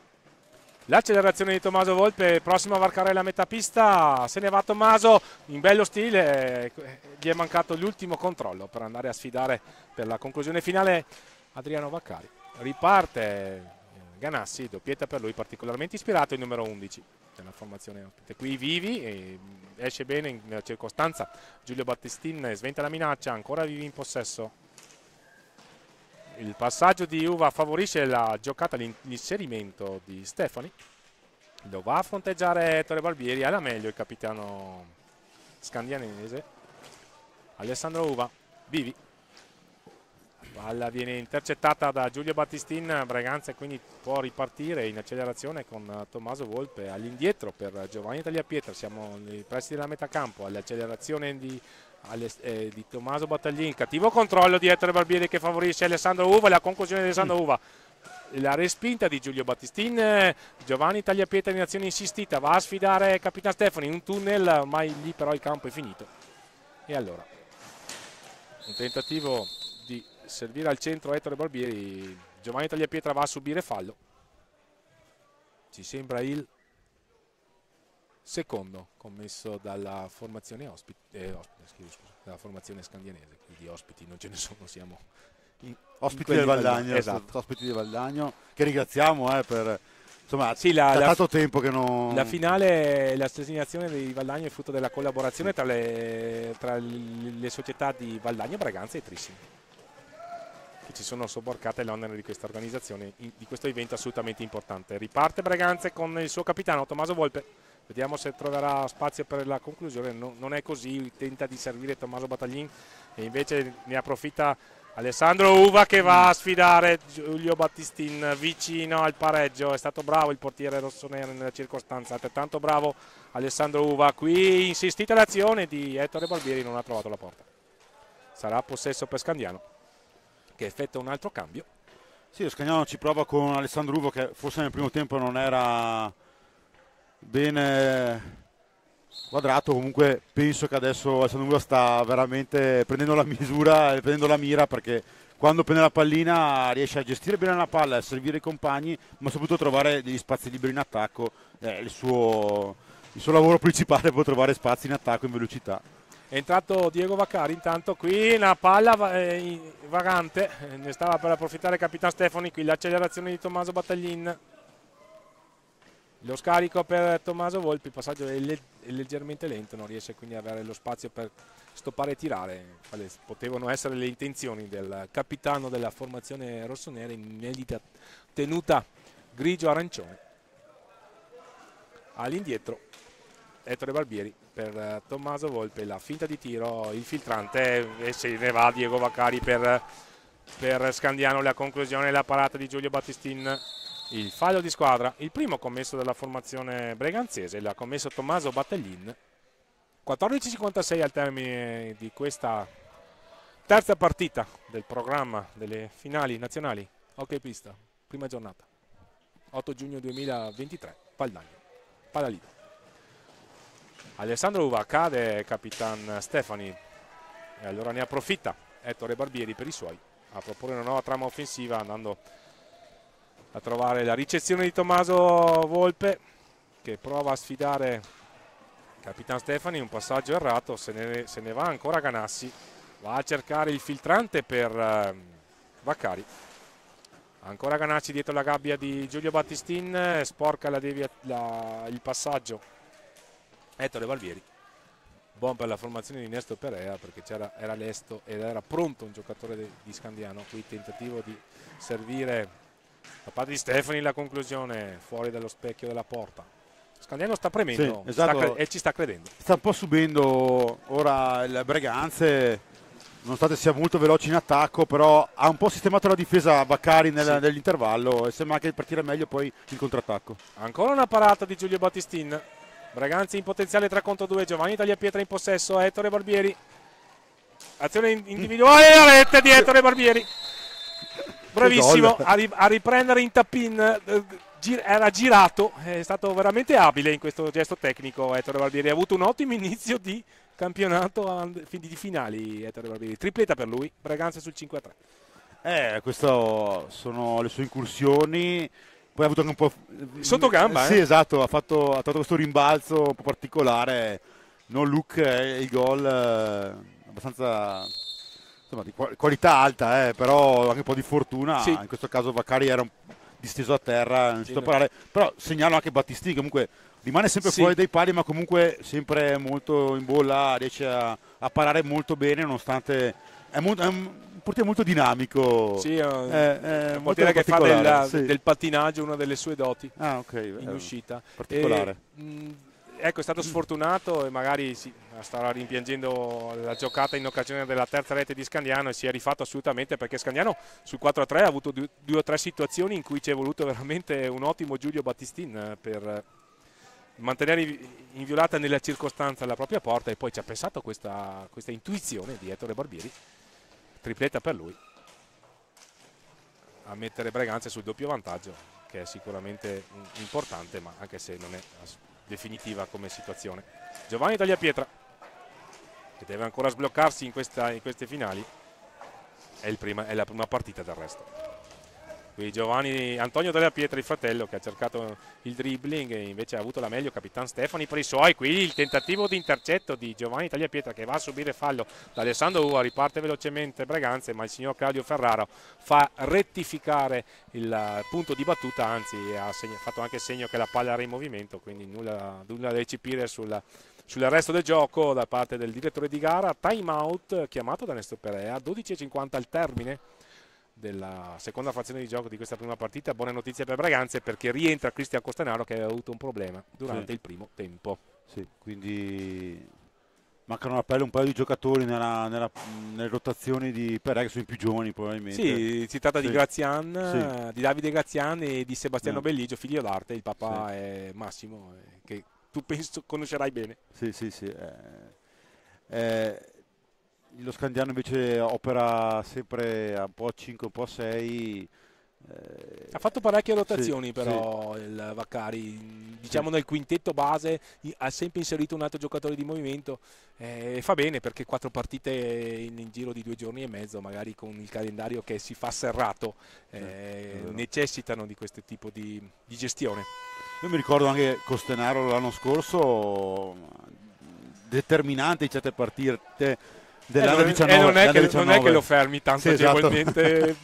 Speaker 1: L'accelerazione di Tommaso Volpe, prossimo a varcare la metà pista, se ne va Tommaso in bello stile, gli è mancato l'ultimo controllo per andare a sfidare per la conclusione finale Adriano Vaccari. Riparte eh, Ganassi, doppietta per lui particolarmente ispirato il numero 11 della formazione. Qui vivi, e esce bene in circostanza Giulio Battestin, sventa la minaccia, ancora vivi in possesso il passaggio di Uva favorisce la giocata, l'inserimento di Stefani. Lo va a fronteggiare Ettore Barbieri, alla meglio il capitano scandianese. Alessandro Uva, vivi. Palla viene intercettata da Giulio Battistin, Braganza quindi può ripartire in accelerazione con Tommaso Volpe all'indietro per Giovanni Tagliapietra, siamo nei pressi della metà campo, all'accelerazione di eh, di Tommaso Battaglini, cattivo controllo di Ettore Barbieri che favorisce Alessandro Uva, la conclusione di Alessandro mm. Uva. La respinta di Giulio Battistin Giovanni Tagliapietra in azione insistita va a sfidare Capitan Stefani in un tunnel ormai lì però il campo è finito. E allora un tentativo di servire al centro Ettore Barbieri Giovanni Tagliapietra va a subire fallo. Ci sembra il secondo commesso dalla formazione ospite, eh, ospite scusa, dalla formazione scandianese, quindi ospiti non ce ne sono, siamo
Speaker 2: in, ospiti, in del Valdagno, esatto. ospiti del Valdagno, che ringraziamo eh, per insomma sì, la, da tanto tempo che non...
Speaker 1: La finale, la designazione di Valdagno è frutto della collaborazione tra le, tra le società di Valdagno, Braganza e Trissimo che ci sono sobborcate l'onere di questa organizzazione, di questo evento assolutamente importante. Riparte Braganza con il suo capitano Tommaso Volpe Vediamo se troverà spazio per la conclusione. No, non è così, tenta di servire Tommaso Battaglin e invece ne approfitta Alessandro Uva che va a sfidare Giulio Battistin vicino al pareggio. È stato bravo il portiere rossonero nella circostanza, altrettanto bravo Alessandro Uva. Qui insistita l'azione di Ettore Barbieri, non ha trovato la porta. Sarà possesso per Scandiano che effettua un altro cambio.
Speaker 2: Sì, Scandiano ci prova con Alessandro Uva che forse nel primo tempo non era bene quadrato comunque penso che adesso Alessandro sta veramente prendendo la misura e prendendo la mira perché quando prende la pallina riesce a gestire bene la palla, a servire i compagni ma soprattutto a trovare degli spazi liberi in attacco. Eh, il, suo, il suo lavoro principale è trovare spazi in attacco in velocità.
Speaker 1: È entrato Diego Vaccari intanto qui una palla eh, vagante ne stava per approfittare il capitano Stefani qui l'accelerazione di Tommaso Battaglin lo scarico per Tommaso Volpi, il passaggio è, le è, leggermente lento, non riesce quindi ad avere lo spazio per stoppare e tirare. Quali potevano essere le intenzioni del capitano della formazione rossonera in inedita tenuta grigio-arancione. All'indietro Ettore Barbieri per Tommaso Volpe, la finta di tiro, il filtrante e se ne va Diego Vaccari per, per Scandiano, la conclusione e la parata di Giulio Battistin il fallo di squadra, il primo commesso dalla formazione breganzese, l'ha commesso Tommaso Battaglin. 14.56 al termine di questa terza partita del programma delle finali nazionali. Ok pista, prima giornata. 8 giugno 2023, Paldagno, Palalino. Alessandro Uva cade, capitan Stefani, e allora ne approfitta Ettore Barbieri per i suoi a proporre una nuova trama offensiva andando a trovare la ricezione di Tommaso Volpe che prova a sfidare Capitan Stefani, un passaggio errato, se ne, se ne, va ancora Ganassi, va a cercare il filtrante per eh, Vaccari. Ancora Ganassi dietro la gabbia di Giulio Battistin, sporca la devia, la, il passaggio Ettore Valvieri. Buon per la formazione di Nesto Perea perché era lesto ed era pronto un giocatore de, di Scandiano, qui tentativo di servire da parte di Stefani la conclusione fuori dallo specchio della porta. Scandiano sta premendo sì, esatto. sta e ci sta credendo.
Speaker 2: Sta un po' subendo ora il Breganze, nonostante sia molto veloce in attacco, però ha un po' sistemato la difesa Baccari nel, sì. nell'intervallo e sembra anche partire meglio poi in contrattacco.
Speaker 1: Ancora una parata di Giulio Battistin. Braganza in potenziale 3 contro 2, Giovanni Tagliapietra in possesso, Ettore Barbieri. Azione individuale, la rete di Ettore Barbieri bravissimo a, ri a, riprendere in tapin eh, gir era girato è stato veramente abile in questo gesto tecnico Ettore Barbieri ha avuto un ottimo inizio di campionato di finali Ettore Barbieri. Tripleta per lui, Braganza sul 5-3.
Speaker 2: Eh, queste sono le sue incursioni. Poi ha avuto anche un po'.
Speaker 1: Sotto gamba,
Speaker 2: Sì,
Speaker 1: eh?
Speaker 2: esatto, ha fatto, ha fatto questo rimbalzo un po' particolare. No look e il gol eh, abbastanza insomma, di qualità alta, eh, però anche un po' di fortuna.
Speaker 1: Sì.
Speaker 2: In questo caso Vaccari era un, disteso a terra, non sto a. Però segnalo anche Battistini, comunque rimane sempre
Speaker 1: Sì.
Speaker 2: fuori dai pali, ma comunque sempre molto in bolla, riesce a, a parare molto bene, nonostante è, molto, è un portiere molto dinamico.
Speaker 1: Sì, è un,
Speaker 2: è- è
Speaker 1: un
Speaker 2: molto
Speaker 1: che fa
Speaker 2: particolare,
Speaker 1: del,
Speaker 2: sì.
Speaker 1: del pattinaggio una delle sue doti
Speaker 2: Ah, ok,
Speaker 1: in
Speaker 2: vero.
Speaker 1: uscita.
Speaker 2: particolare.
Speaker 1: E, mh, ecco, è stato sfortunato e magari sì, starà rimpiangendo la giocata in occasione della terza rete di Scandiano e si è rifatto assolutamente perché Scandiano sul 4-3 ha avuto due, o tre situazioni in cui ci è voluto veramente un ottimo Giulio Battistin eh, per mantenere inviolata nella circostanza la propria porta e poi ci ha pensato questa, questa intuizione di Ettore Barbieri. Tripletta per lui a mettere Breganze sul doppio vantaggio che è sicuramente importante ma anche se non è definitiva come situazione Giovanni Tagliapietra che deve ancora sbloccarsi in, questa- in queste finali è, prima- è la prima partita del resto. Qui Giovanni Antonio Tagliapietra il fratello che ha cercato il dribbling e invece ha avuto la meglio Capitan Stefani per i suoi. Qui il tentativo di intercetto di Giovanni Tagliapietra che va a subire fallo da Alessandro Ua riparte velocemente Breganze ma il signor Claudio Ferraro fa rettificare il punto di battuta anzi ha segno- fatto anche segno che la palla era in movimento quindi nulla, nulla da eccepire sulla- sul resto del gioco da parte del direttore di gara time out chiamato da Nestor Perea 12.50 al termine della seconda frazione di gioco di questa prima partita buone notizie per Breganze perché rientra Cristian Costanaro che aveva avuto un problema durante
Speaker 2: Sì.
Speaker 1: il primo tempo
Speaker 2: Sì, quindi mancano alla pelle un paio di giocatori nella- nella- nelle rotazioni di Perez che sono i più giovani probabilmente.
Speaker 1: Sì, si tratta di
Speaker 2: Sì.
Speaker 1: Grazian,
Speaker 2: Sì.
Speaker 1: eh, di Davide Grazian e di Sebastiano
Speaker 2: No.
Speaker 1: Belligio, figlio d'arte, il papà è Massimo, eh, che tu penso conoscerai bene.
Speaker 2: Sì, sì, sì. eh. Eh, lo Scandiano invece opera sempre un po' a 5, un po' a 6. eh,
Speaker 1: Ha fatto parecchie
Speaker 2: sì,
Speaker 1: rotazioni però il Vaccari, diciamo nel quintetto base ha sempre inserito un altro giocatore di movimento eh, e fa bene perché quattro partite in, in giro di due giorni e mezzo, magari con il calendario che si fa serrato, eh, necessitano di questo tipo di, di gestione.
Speaker 2: Io mi ricordo anche Costenaro l'anno scorso, determinante in certe partite dell'anno
Speaker 1: Eh, non-
Speaker 2: 19.
Speaker 1: e non, è
Speaker 2: dell'anno
Speaker 1: che, non è
Speaker 2: 19.
Speaker 1: che lo fermi tanto
Speaker 2: Sì, esatto.
Speaker 1: agevolmente.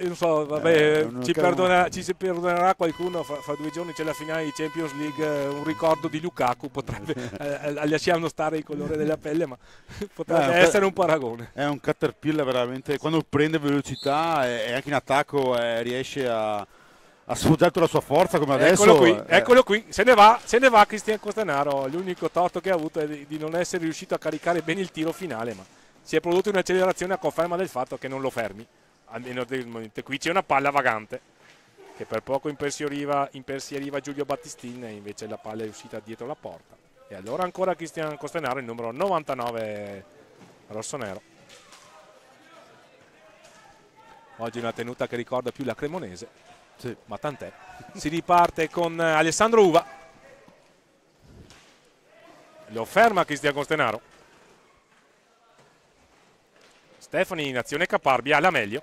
Speaker 1: Eh, non so, vabbè,
Speaker 2: Eh,
Speaker 1: ci, perdona- ci si perdonerà qualcuno. Fra, fra due giorni c'è la finale di Champions League. eh, Un ricordo di Lukaku potrebbe, eh, eh, lasciando stare il colore della pelle, ma potrebbe
Speaker 2: Eh,
Speaker 1: essere un paragone.
Speaker 2: È un caterpillar veramente, quando prende velocità e, anche in attacco eh, riesce a, a sfruttare tutta la sua forza come adesso.
Speaker 1: Eccolo qui,
Speaker 2: eh,
Speaker 1: eccolo qui, se ne va, se ne va Cristian Costanaro. L'unico torto che ha avuto è di, non essere riuscito a caricare bene il tiro finale, ma si è prodotto un'accelerazione a conferma del fatto che non lo fermi. Almeno del momento. Qui c'è una palla vagante che per poco impersioriva, impersieriva Giulio Battistin e invece la palla è uscita dietro la porta. E allora ancora Cristian Costanaro, il numero 99 rossonero. Oggi una tenuta che ricorda più la Cremonese
Speaker 2: Sì.
Speaker 1: ma tant'è. Si riparte con eh, Alessandro Uva. Lo ferma Cristian Costenaro. Stefani in azione Caparbia, la meglio.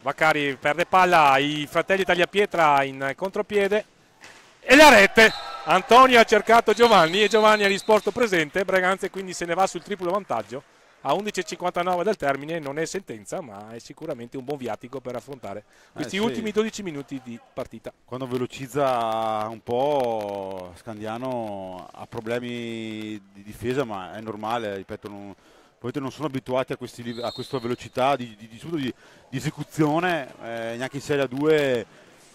Speaker 1: Vaccari perde palla, i fratelli Tagliapietra in contropiede. E la rete! Antonio ha cercato Giovanni e Giovanni ha risposto presente. Breganze quindi se ne va sul triplo vantaggio. A 11.59 del termine non è sentenza, ma è sicuramente un buon viatico per affrontare questi
Speaker 2: sì.
Speaker 1: ultimi 12 minuti di partita.
Speaker 2: Quando velocizza un po', Scandiano ha problemi di difesa, ma è normale, ripeto, non, non sono abituati a, questi a questa velocità di, di, di- di- di esecuzione, eh, neanche in Serie A2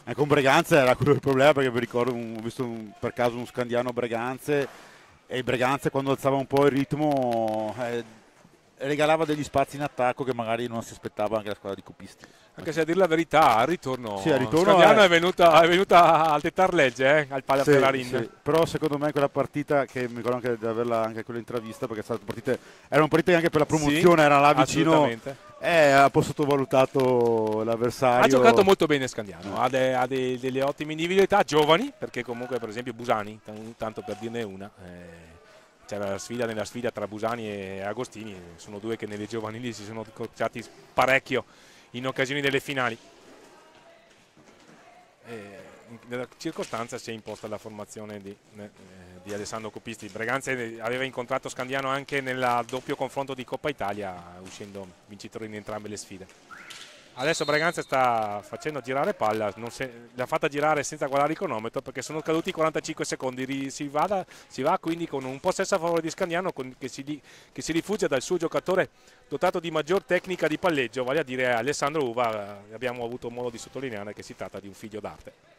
Speaker 2: eh, con Breganze era quello il problema perché vi ricordo, un- ho visto un- per caso un Scandiano Breganze e Breganze quando alzava un po' il ritmo eh, regalava degli spazi in attacco che magari non si aspettava anche la squadra di copisti.
Speaker 1: Anche se a dire la verità, al ritorno,
Speaker 2: Sì, al ritorno
Speaker 1: Scandiano
Speaker 2: è-
Speaker 1: è... venuta, è venuta a tettar legge eh, al Pala
Speaker 2: Sì,
Speaker 1: Ferrarin.
Speaker 2: sì. Però secondo me quella partita, che mi ricordo anche di averla anche quella intravista, perché è stata partite, erano partite anche per la promozione,
Speaker 1: Sì,
Speaker 2: era là vicino, eh, ha un po' sottovalutato l'avversario.
Speaker 1: Ha giocato molto bene Scandiano, ha, de- ha de- delle ottime individualità, giovani, perché comunque per esempio Busani, tanto per dirne una, eh, c'era la sfida nella sfida tra Busani e Agostini, sono due che nelle giovanili si sono cocciati parecchio in occasioni delle finali. E nella circostanza si è imposta la formazione di, eh, di Alessandro Copisti. Breganze aveva incontrato Scandiano anche nel doppio confronto di Coppa Italia, uscendo vincitore in entrambe le sfide. Adesso Breganze sta facendo girare palla, l'ha fatta girare senza guardare il cronometro perché sono caduti 45 secondi. Si, vada, si va quindi con un possesso a favore di Scandiano con, che, si, che, si, rifugia dal suo giocatore dotato di maggior tecnica di palleggio, vale a dire Alessandro Uva. Abbiamo avuto modo di sottolineare che si tratta di un figlio d'arte.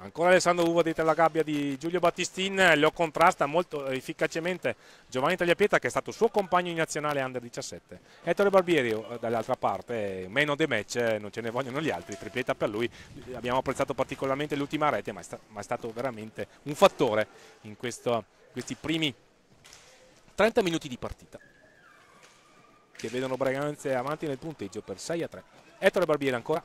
Speaker 1: Ancora Alessandro Uva dietro la gabbia di Giulio Battistin, lo contrasta molto efficacemente Giovanni Tagliapieta che è stato suo compagno in nazionale under 17. Ettore Barbieri eh, dall'altra parte, meno de match, eh, non ce ne vogliono gli altri, tripletta per lui. Abbiamo apprezzato particolarmente l'ultima rete ma è, ma è, stato veramente un fattore in questo, questi primi 30 minuti di partita che vedono Braganze avanti nel punteggio per 6 a 3. Ettore Barbieri ancora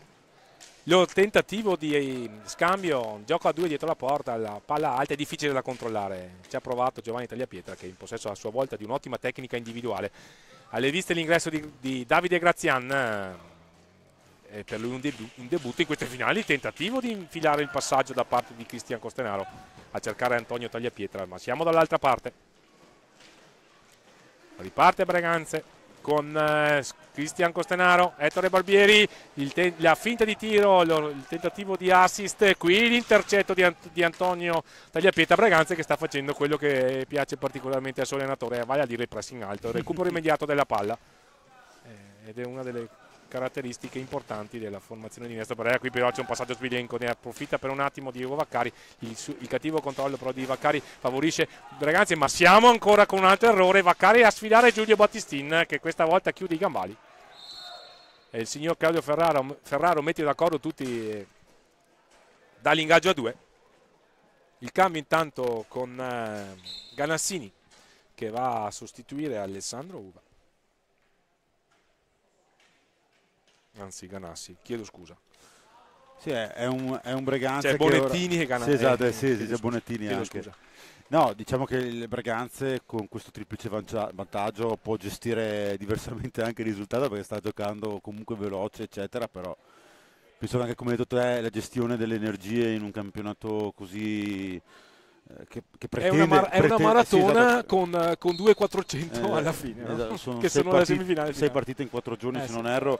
Speaker 1: lo tentativo di eh, scambio, gioco a due dietro la porta, la palla alta è difficile da controllare. Ci ha provato Giovanni Tagliapietra che è in possesso a sua volta di un'ottima tecnica individuale. Alle viste l'ingresso di, di, Davide Grazian, è eh, per lui un, debu un, debutto in queste finali, tentativo di infilare il passaggio da parte di Cristian Costenaro a cercare Antonio Tagliapietra, ma siamo dall'altra parte. Riparte Breganze con eh, Cristian Costenaro, Ettore Barbieri, la finta di tiro, lo, il tentativo di assist, qui l'intercetto di, Ant di, Antonio Tagliapieta Braganza che sta facendo quello che piace particolarmente al suo allenatore, vale a dire il pressing alto, il recupero immediato della palla. Eh, ed è una delle caratteristiche importanti della formazione di Nestro Pereira. Qui però c'è un passaggio sbilenco, ne approfitta per un attimo Diego Vaccari, il, il, cattivo controllo però di Vaccari favorisce ragazzi, ma siamo ancora con un altro errore, Vaccari a sfidare Giulio Battistin che questa volta chiude i gambali. E il signor Claudio Ferraro, Ferraro mette d'accordo tutti dall'ingaggio a due. Il cambio intanto con eh, Ganassini che va a sostituire Alessandro Uva. Anzi Ganassi, chiedo scusa.
Speaker 2: Sì, è un, è un Breganze
Speaker 1: C'è Bonettini ora... e Ganassi.
Speaker 2: Sì, esatto, eh, sì, sì, c'è Bonettini anche. Scusa. No, diciamo che il Breganze con questo triplice vantaggio può gestire diversamente anche il risultato perché sta giocando comunque veloce, eccetera, però penso che anche come hai detto te la gestione delle energie in un campionato così eh, che, che pretende,
Speaker 1: è, una mar- è una maratona sì, esatto. con, con 2-400 eh, alla fine, esatto, no? sono che sono partite, le semifinali.
Speaker 2: Sei partite in quattro giorni, eh, se sì. non erro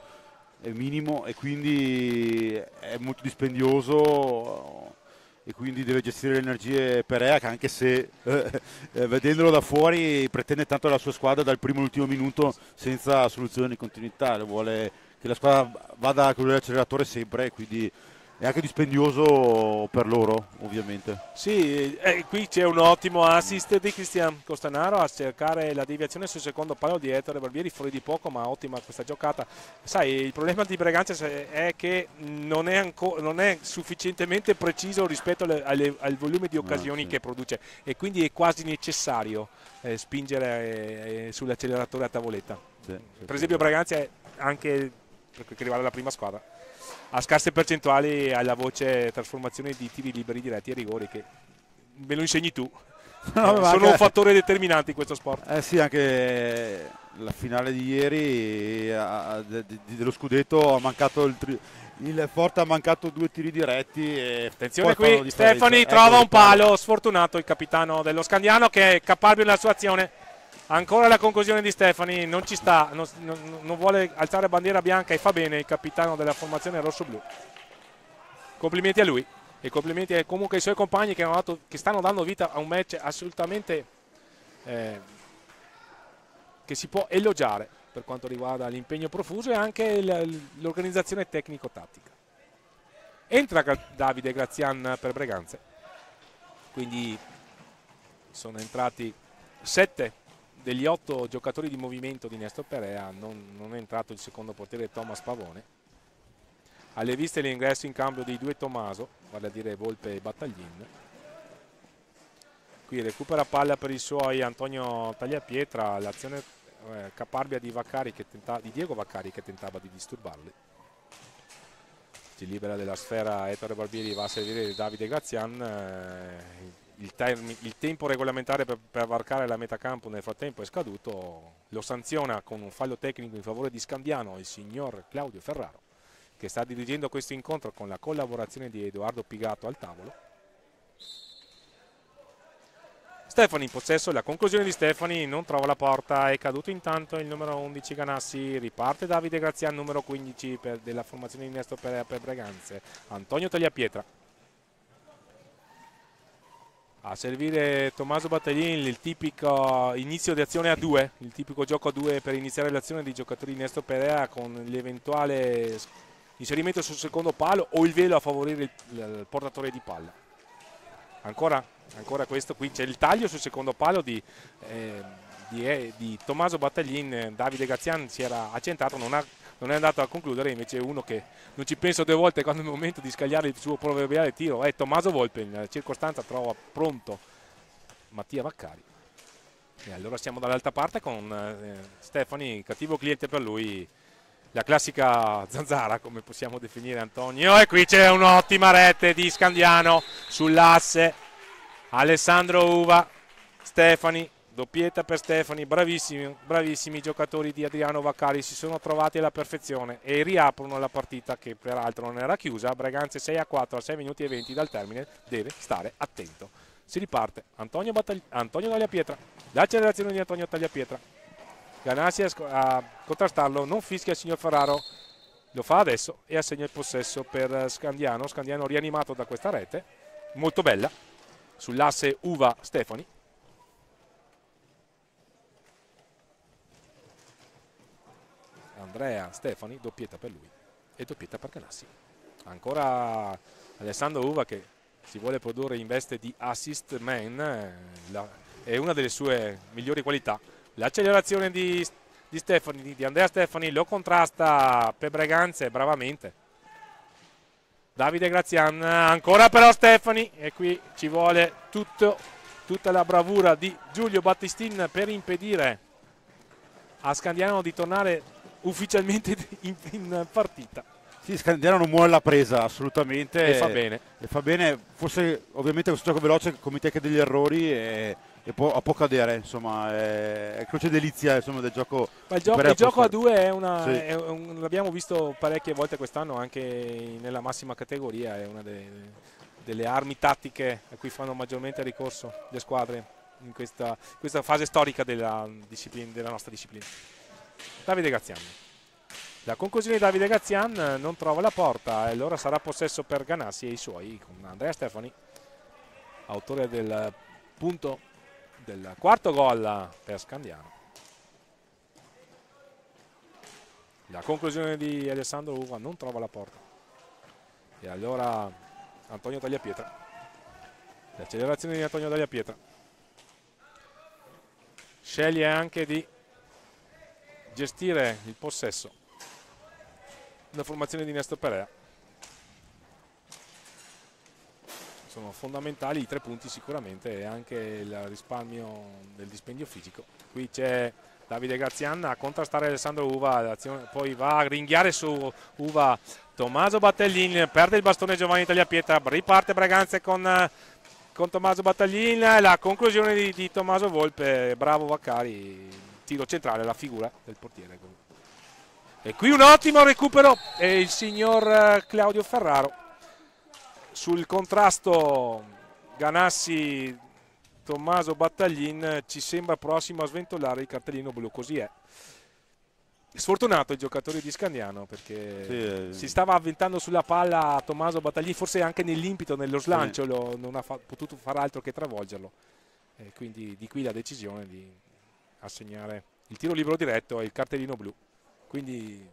Speaker 2: è minimo e quindi è molto dispendioso e quindi deve gestire le energie Perea che anche se eh, eh, vedendolo da fuori pretende tanto la sua squadra dal primo all'ultimo minuto senza soluzione di continuità, vuole che la squadra vada con l'acceleratore sempre e quindi è anche dispendioso per loro ovviamente.
Speaker 1: Sì, eh, qui c'è un ottimo assist di Cristian Costanaro a cercare la deviazione sul secondo palo di Ettore Barbieri fuori di poco ma ottima questa giocata. Sai, il problema di Breganza è che non è, non è sufficientemente preciso rispetto alle, alle, al volume di occasioni ah, sì. che produce e quindi è quasi necessario eh, spingere eh, sull'acceleratore a tavoletta. Sì, per esempio Breganza è anche per quel che riguarda la prima squadra a scarse percentuali alla voce trasformazione di tiri liberi diretti e rigori che me lo insegni tu. No, eh, sono un fattore determinante in questo sport.
Speaker 2: Eh sì, anche la finale di ieri de, dello scudetto ha mancato il, tri, il Forte ha mancato due tiri diretti.
Speaker 1: Attenzione qui, Stefani trova un palo, sfortunato il capitano dello Scandiano che è capabile nella sua azione Ancora la conclusione di Stefani, non ci sta, non, non, vuole alzare bandiera bianca e fa bene il capitano della formazione rosso-blu. Complimenti a lui e complimenti comunque ai suoi compagni che, dato, che, stanno dando vita a un match assolutamente eh, che si può elogiare per quanto riguarda l'impegno profuso e anche l'organizzazione tecnico-tattica. Entra Davide Grazian per Breganze, quindi sono entrati sette degli otto giocatori di movimento di Nestor Perea non, non è entrato il secondo portiere Thomas Pavone. Alle viste l'ingresso in cambio dei due Tommaso, vale a dire Volpe e Battaglin. Qui recupera palla per i suoi Antonio Tagliapietra, l'azione eh, caparbia di, tenta, di Diego Vaccari che tentava di disturbarli. si libera della sfera Ettore Barbieri va a servire Davide Grazian eh, il, termi, il, tempo regolamentare per, per varcare la metacampo nel frattempo è scaduto lo sanziona con un fallo tecnico in favore di Scandiano il signor Claudio Ferraro che sta dirigendo questo incontro con la collaborazione di Edoardo Pigato al tavolo Stefani in possesso, la conclusione di Stefani non trova la porta, è caduto intanto il numero 11 Ganassi, riparte Davide Grazian numero 15 per, della formazione di Nesto per, per Breganze, Antonio Tagliapietra. A servire Tommaso Battaglini il tipico inizio di azione a due, il tipico gioco a due per iniziare l'azione dei giocatori di Nesto Perea con l'eventuale inserimento sul secondo palo o il velo a favorire il, il portatore di palla. Ancora ancora questo qui c'è il taglio sul secondo palo di, eh, di, eh, di Tommaso Battaglin Davide Gazian si era accentrato non, ha, non, è andato a concludere invece uno che non ci penso due volte quando è il momento di scagliare il suo proverbiale tiro è Tommaso Volpe in circostanza trova pronto Mattia Vaccari. E allora siamo dall'altra parte con eh, Stefani cattivo cliente per lui la classica zanzara come possiamo definire Antonio. E qui c'è un'ottima rete di Scandiano sull'asse. Alessandro Uva, Stefani, doppietta per Stefani, bravissimi, bravissimi giocatori di Adriano Vaccari si sono trovati alla perfezione e riaprono la partita che peraltro non era chiusa, Braganze 6 a 4 a 6 minuti e 20 dal termine, deve stare attento. Si riparte, Antonio, Battagli Antonio Tagliapietra, l'accelerazione di Antonio Tagliapietra, Ganassi a contrastarlo, non fischia il signor Ferraro, lo fa adesso e assegna il possesso per Scandiano, Scandiano rianimato da questa rete, molto bella, sull'asse Uva Stefani. Andrea Stefani, doppietta per lui e doppietta per Canassi. Ancora Alessandro Uva che si vuole produrre in veste di assist man, eh, la, è una delle sue migliori qualità. L'accelerazione di, di, Stefani, di Andrea Stefani lo contrasta per Breganze bravamente Davide Grazian, ancora però Stefani e qui ci vuole tutto, tutta la bravura di Giulio Battistin per impedire a Scandiano di tornare ufficialmente in, in partita.
Speaker 2: Sì, Scandiano non muore la presa assolutamente.
Speaker 1: E fa bene.
Speaker 2: E fa bene, forse ovviamente questo gioco veloce commette anche degli errori e e può, può cadere, insomma, è, è croce delizia insomma, del gioco.
Speaker 1: Ma il, gioco, il gioco a due è una, sì. è un, l'abbiamo visto parecchie volte quest'anno anche nella massima categoria, è una delle, delle armi tattiche a cui fanno maggiormente ricorso le squadre in questa, questa fase storica della, della, nostra disciplina. Davide Gazian. La conclusione di Davide Gazian non trova la porta e allora sarà possesso per Ganassi e i suoi con Andrea Stefani, autore del punto del quarto gol per Scandiano. La conclusione di Alessandro Uva non trova la porta. E allora Antonio Tagliapietra. L'accelerazione di Antonio Tagliapietra. Sceglie anche di gestire il possesso. La formazione di Nestor Perea. sono fondamentali i tre punti sicuramente e anche il risparmio del dispendio fisico. Qui c'è Davide Grazian a contrastare Alessandro Uva, poi va a ringhiare su Uva Tommaso Battaglin, perde il bastone Giovanni Tagliapietra, riparte Braganze con, con Tommaso Battaglin, la conclusione di, di Tommaso Volpe, bravo Vaccari, tiro centrale, la figura del portiere. E qui un ottimo recupero e il signor eh, Claudio Ferraro sul contrasto Ganassi Tommaso Battaglin ci sembra prossimo a sventolare il cartellino blu, così è. Sfortunato il giocatore di Scandiano perché sì, eh. si stava avventando sulla palla Tommaso Battaglin, forse anche nell'impito, nello slancio, sì. non ha fa potuto fare altro che travolgerlo. E quindi di qui la decisione di assegnare il tiro libero diretto e il cartellino blu. Quindi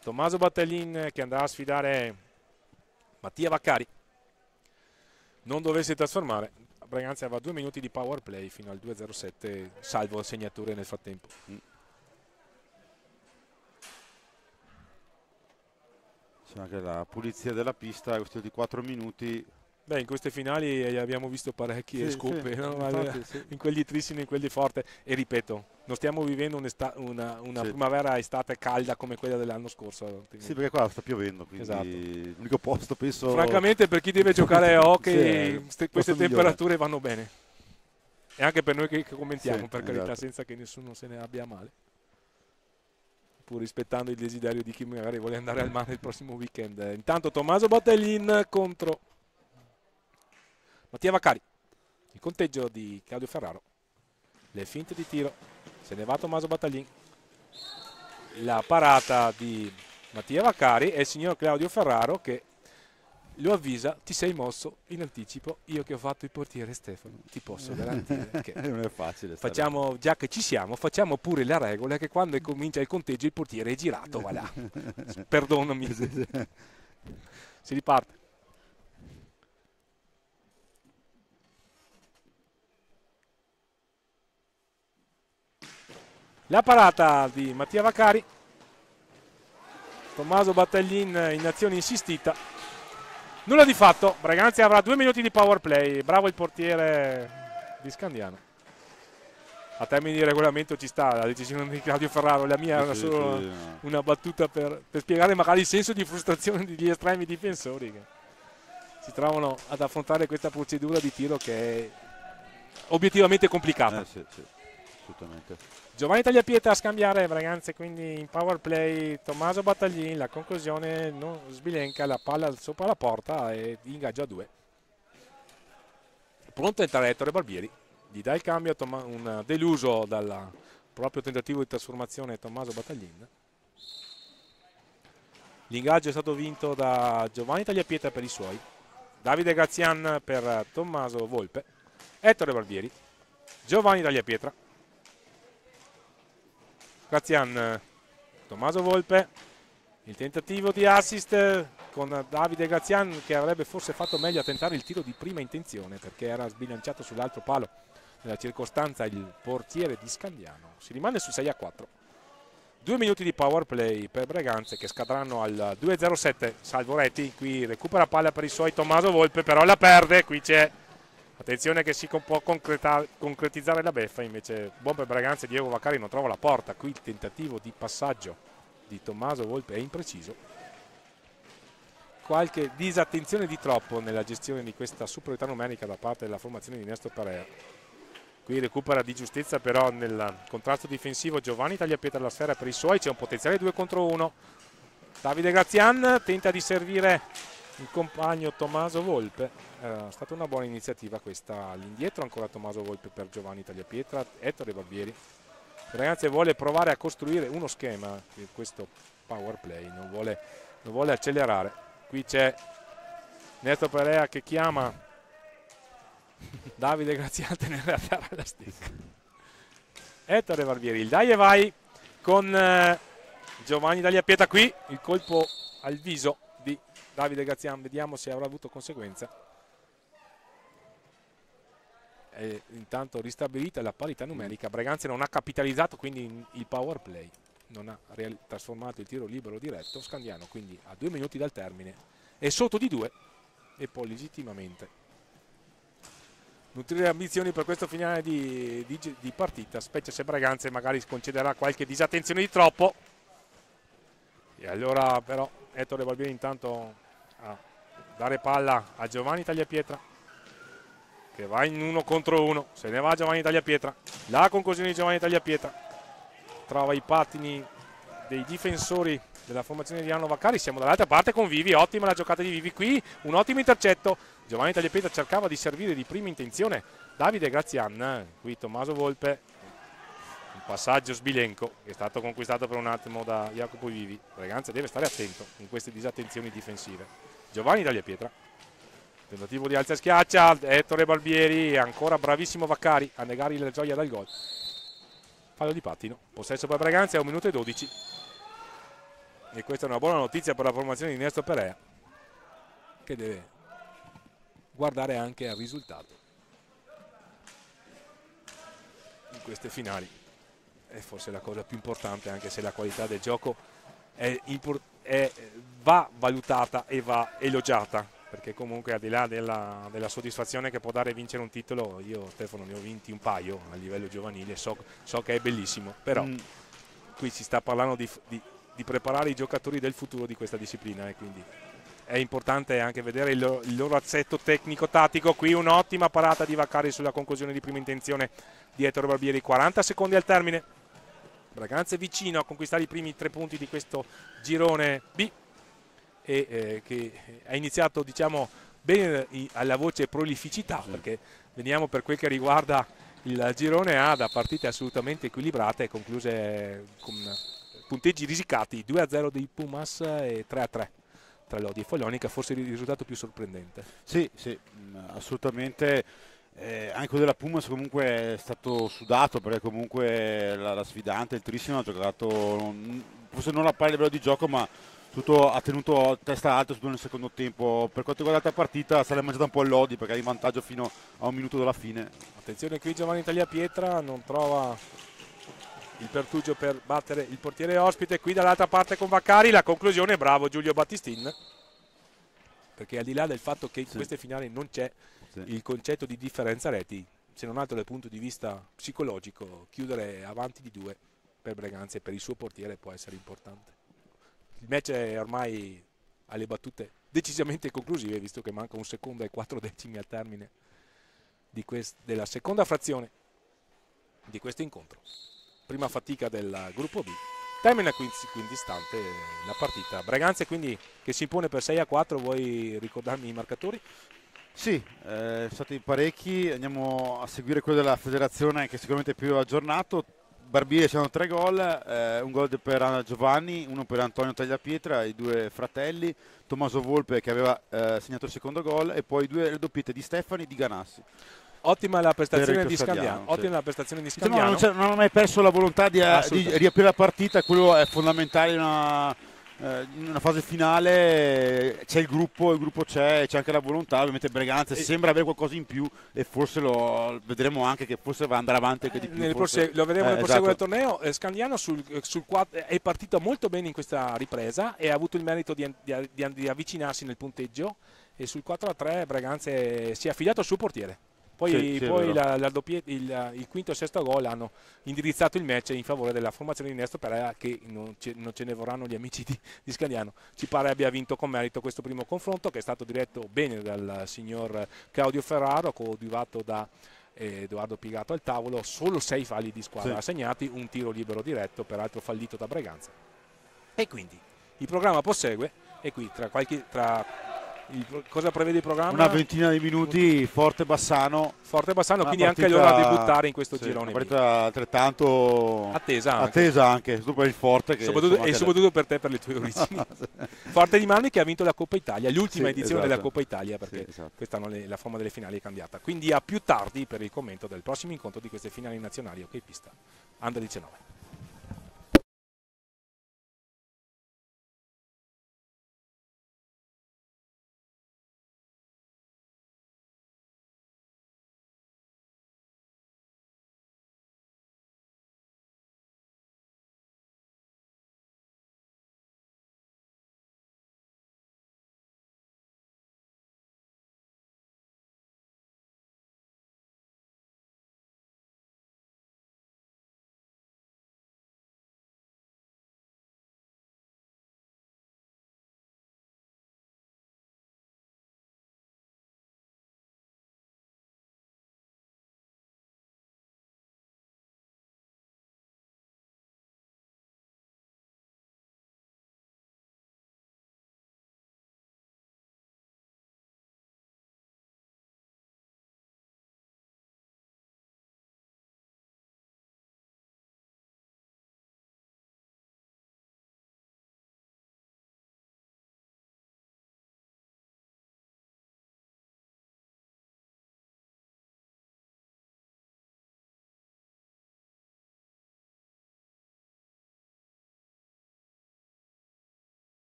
Speaker 1: Tommaso Battaglin che andrà a sfidare Mattia Vaccari non dovesse trasformare, Braganza aveva due minuti di power play fino al 2-0-7, salvo segnature nel frattempo.
Speaker 2: C'è anche la pulizia della pista, questo di 4 minuti.
Speaker 1: Beh, in queste finali abbiamo visto parecchie
Speaker 2: Sì,
Speaker 1: scope,
Speaker 2: sì,
Speaker 1: no?
Speaker 2: Infatti, sì.
Speaker 1: in quelli trissimi, in quelli forti. E ripeto, non stiamo vivendo un'esta- una, una
Speaker 2: Sì.
Speaker 1: primavera-estate calda come quella dell'anno scorso.
Speaker 2: Sì, perché qua sta piovendo, quindi
Speaker 1: Esatto.
Speaker 2: l'unico posto penso...
Speaker 1: Francamente, per chi deve giocare a hockey, queste
Speaker 2: migliore.
Speaker 1: temperature vanno bene. E anche per noi che, che commentiamo,
Speaker 2: Sì,
Speaker 1: per carità,
Speaker 2: esatto.
Speaker 1: senza che nessuno se ne abbia male. Pur rispettando il desiderio di chi magari vuole andare al mare il prossimo weekend. Eh, Intanto Tommaso Battellin contro Mattia Vaccari. Il conteggio di Claudio Ferraro. Le finte di tiro. Se ne va Tommaso Battaglin. La parata di Mattia Vaccari e il signor Claudio Ferraro che lo avvisa, ti sei mosso in anticipo, io che ho fatto il portiere Stefano, ti posso garantire che
Speaker 2: non è facile.
Speaker 1: facciamo, già che ci siamo, facciamo pure la regola che quando comincia il conteggio il portiere è girato, va là. Perdonami. Si riparte. La parata di Mattia Vaccari. Tommaso Battaglin in azione insistita. Nulla di fatto. Braganzi avrà due minuti di power play. Bravo il portiere di Scandiano. A termini di regolamento ci sta la decisione di Claudio Ferraro. La mia era solo una battuta per, per spiegare magari il senso di frustrazione degli estremi difensori che si trovano ad affrontare questa procedura di tiro che è obiettivamente complicata.
Speaker 2: Eh, sì, sì, assolutamente.
Speaker 1: Giovanni Tagliapietra a scambiare Braganze quindi in power play Tommaso Battaglin la conclusione non sbilenca la palla sopra la porta e ingaggia a due. Pronto a entrare Ettore Barbieri gli dà il cambio un deluso dal proprio tentativo di trasformazione Tommaso Battaglin l'ingaggio è stato vinto da Giovanni Tagliapietra per i suoi Davide Grazian per Tommaso Volpe Ettore Barbieri Giovanni Tagliapietra Grazian, Tommaso Volpe, il tentativo di assist con Davide Grazian che avrebbe forse fatto meglio a tentare il tiro di prima intenzione perché era sbilanciato sull'altro palo nella circostanza il portiere di Scandiano. Si rimane su 6 a 4. Due minuti di power play per Breganze che scadranno al 2-0-7. Salvo Retti, qui recupera palla per i suoi Tommaso Volpe, però la perde. Qui c'è Attenzione che si può concretizzare la beffa, invece buon Braganza e Diego Vaccari non trova la porta. Qui il tentativo di passaggio di Tommaso Volpe è impreciso. Qualche disattenzione di troppo nella gestione di questa superiorità numerica da parte della formazione di Nestor Perea. Qui recupera di giustezza però nel contrasto difensivo Giovanni Tagliapietra la sfera per i suoi, c'è un potenziale 2 contro 1. Davide Grazian tenta di servire il compagno Tommaso Volpe. È stata una buona iniziativa questa all'indietro, ancora Tommaso Volpe per Giovanni Tagliapietra, Ettore Barbieri. Ragazzi vuole provare a costruire uno schema di questo power play, non vuole, non vuole accelerare. Qui c'è Neto Perea che chiama Davide Grazian a tenere a terra la stecca. Ettore Barbieri, il dai e vai con eh, Giovanni Tagliapietra qui, il colpo al viso di Davide Grazian, vediamo se avrà avuto conseguenza. E intanto ristabilita la parità numerica, Braganza non ha capitalizzato quindi il power play, non ha trasformato il tiro libero diretto, Scandiano quindi a due minuti dal termine. È sotto di due e poi legittimamente nutrire ambizioni per questo finale di, di- di partita, specie se Braganza magari concederà qualche disattenzione di troppo. E allora però Ettore Barbieri intanto a dare palla a Giovanni Tagliapietra che va in uno contro uno, se ne va Giovanni Tagliapietra, la conclusione di Giovanni Tagliapietra. Trova i pattini dei difensori della formazione di Anno Vaccari, siamo dall'altra parte con Vivi, ottima la giocata di Vivi qui, un ottimo intercetto, Giovanni Tagliapietra cercava di servire di prima intenzione. Davide Grazian, qui Tommaso Volpe, un passaggio sbilenco che è stato conquistato per un attimo da Jacopo Vivi, Braganza deve stare attento in queste disattenzioni difensive. Giovanni Tagliapietra, tentativo di alza e schiaccia, Ettore Barbieri, ancora bravissimo Vaccari a negare la gioia dal gol. Fallo di pattino, possesso per Braganza, è un minuto e 12. E questa è una buona notizia per la formazione di Nestor Perea, che deve guardare anche al risultato in queste finali. È forse la cosa più importante, anche se la qualità del gioco è impor- è- va valutata e va elogiata. Perché comunque al di là della, della, soddisfazione che può dare vincere un titolo, io Stefano ne ho vinti un paio a livello giovanile, so, so che è bellissimo, però mm. qui si sta parlando di, di, di, preparare i giocatori del futuro di questa disciplina e quindi è importante anche vedere il, il loro assetto tecnico-tattico, qui un'ottima parata di Vaccari sulla conclusione di prima intenzione di Ettore Barbieri, 40 secondi al termine, Braganza è vicino a conquistare i primi tre punti di questo girone B e eh, che ha iniziato diciamo bene alla voce prolificità perché veniamo per quel che riguarda il girone A da partite assolutamente equilibrate concluse con punteggi risicati 2-0 dei Pumas e 3-3 tra Lodi e Follonica forse il risultato più sorprendente.
Speaker 2: Sì, sì assolutamente. Eh, anche della Pumas comunque è stato sudato perché comunque la, la sfidante il Turissimo ha giocato forse non a pari livello di gioco ma tutto ha tenuto testa alta nel secondo tempo. Per quanto riguarda la partita, l'è mangiata un po' il Lodi perché è in vantaggio fino a un minuto dalla fine.
Speaker 1: Attenzione qui Giovanni Italia Pietra non trova il pertugio per battere il portiere ospite. Qui dall'altra parte con Vaccari la conclusione, bravo Giulio Battistin. Perché al di là del fatto che in sì. queste finali non c'è sì. il concetto di differenza reti, se non altro dal punto di vista psicologico, chiudere avanti di due per Breganze e per il suo portiere può essere importante il match è ormai alle battute decisamente conclusive visto che manca un secondo e quattro decimi al termine della seconda frazione di questo incontro. Prima fatica del gruppo B. Termina quindi, quindi istante la partita. Braganza quindi che si impone per 6 a 4 vuoi ricordarmi i marcatori?
Speaker 2: Sì, eh, sono stati parecchi, andiamo a seguire quello della federazione che sicuramente è più aggiornato, Barbieri c'erano tre gol, eh, un gol per Giovanni, uno per Antonio Tagliapietra, i due fratelli, Tommaso Volpe che aveva eh, segnato il secondo gol e poi due doppiette di Stefani e di Ganassi.
Speaker 1: Ottima la prestazione di Scandiano. Sì. Ottima la prestazione di Scandiano.
Speaker 2: Diciamo, non, non, ha mai perso la volontà di, eh, di riaprire la partita, quello è fondamentale in una in una fase finale c'è il gruppo, il gruppo c'è, c'è anche la volontà, ovviamente Breganza sembra avere qualcosa in più e forse lo vedremo anche che forse va ad andare avanti anche di più.
Speaker 1: Eh, forse, lo vedremo nel proseguo esatto. del torneo, eh, Scandiano sul, sul, è partito molto bene in questa ripresa e ha avuto il merito di, di, di, di avvicinarsi nel punteggio e sul 4-3 Breganza si è affidato al suo portiere poi, sì, poi la, la doppie, il, il, quinto e sesto gol hanno indirizzato il match in favore della formazione di Nestro Pereira che non ce, non ce, ne vorranno gli amici di, di Scandiano. Ci pare abbia vinto con merito questo primo confronto che è stato diretto bene dal signor Claudio Ferraro, coadiuvato da eh, Edoardo Pigato al tavolo, solo sei falli di squadra sì. assegnati, un tiro libero diretto, peraltro fallito da Breganza. E quindi il programma prosegue e qui tra, qualche, tra il, cosa prevede il programma?
Speaker 2: Una ventina di minuti, Forte Bassano.
Speaker 1: Forte Bassano, quindi anche loro a debuttare in questo
Speaker 2: sì,
Speaker 1: girone.
Speaker 2: Una partita altrettanto
Speaker 1: attesa anche,
Speaker 2: attesa anche soprattutto per il Forte. Che,
Speaker 1: soprattutto, insomma, e soprattutto per te, per le tue origini. Forte di Mani che ha vinto la Coppa Italia, l'ultima sì, edizione esatto. della Coppa Italia, perché sì, esatto. quest'anno le, la forma delle finali è cambiata. Quindi a più tardi per il commento del prossimo incontro di queste finali nazionali, ok pista, Under 19.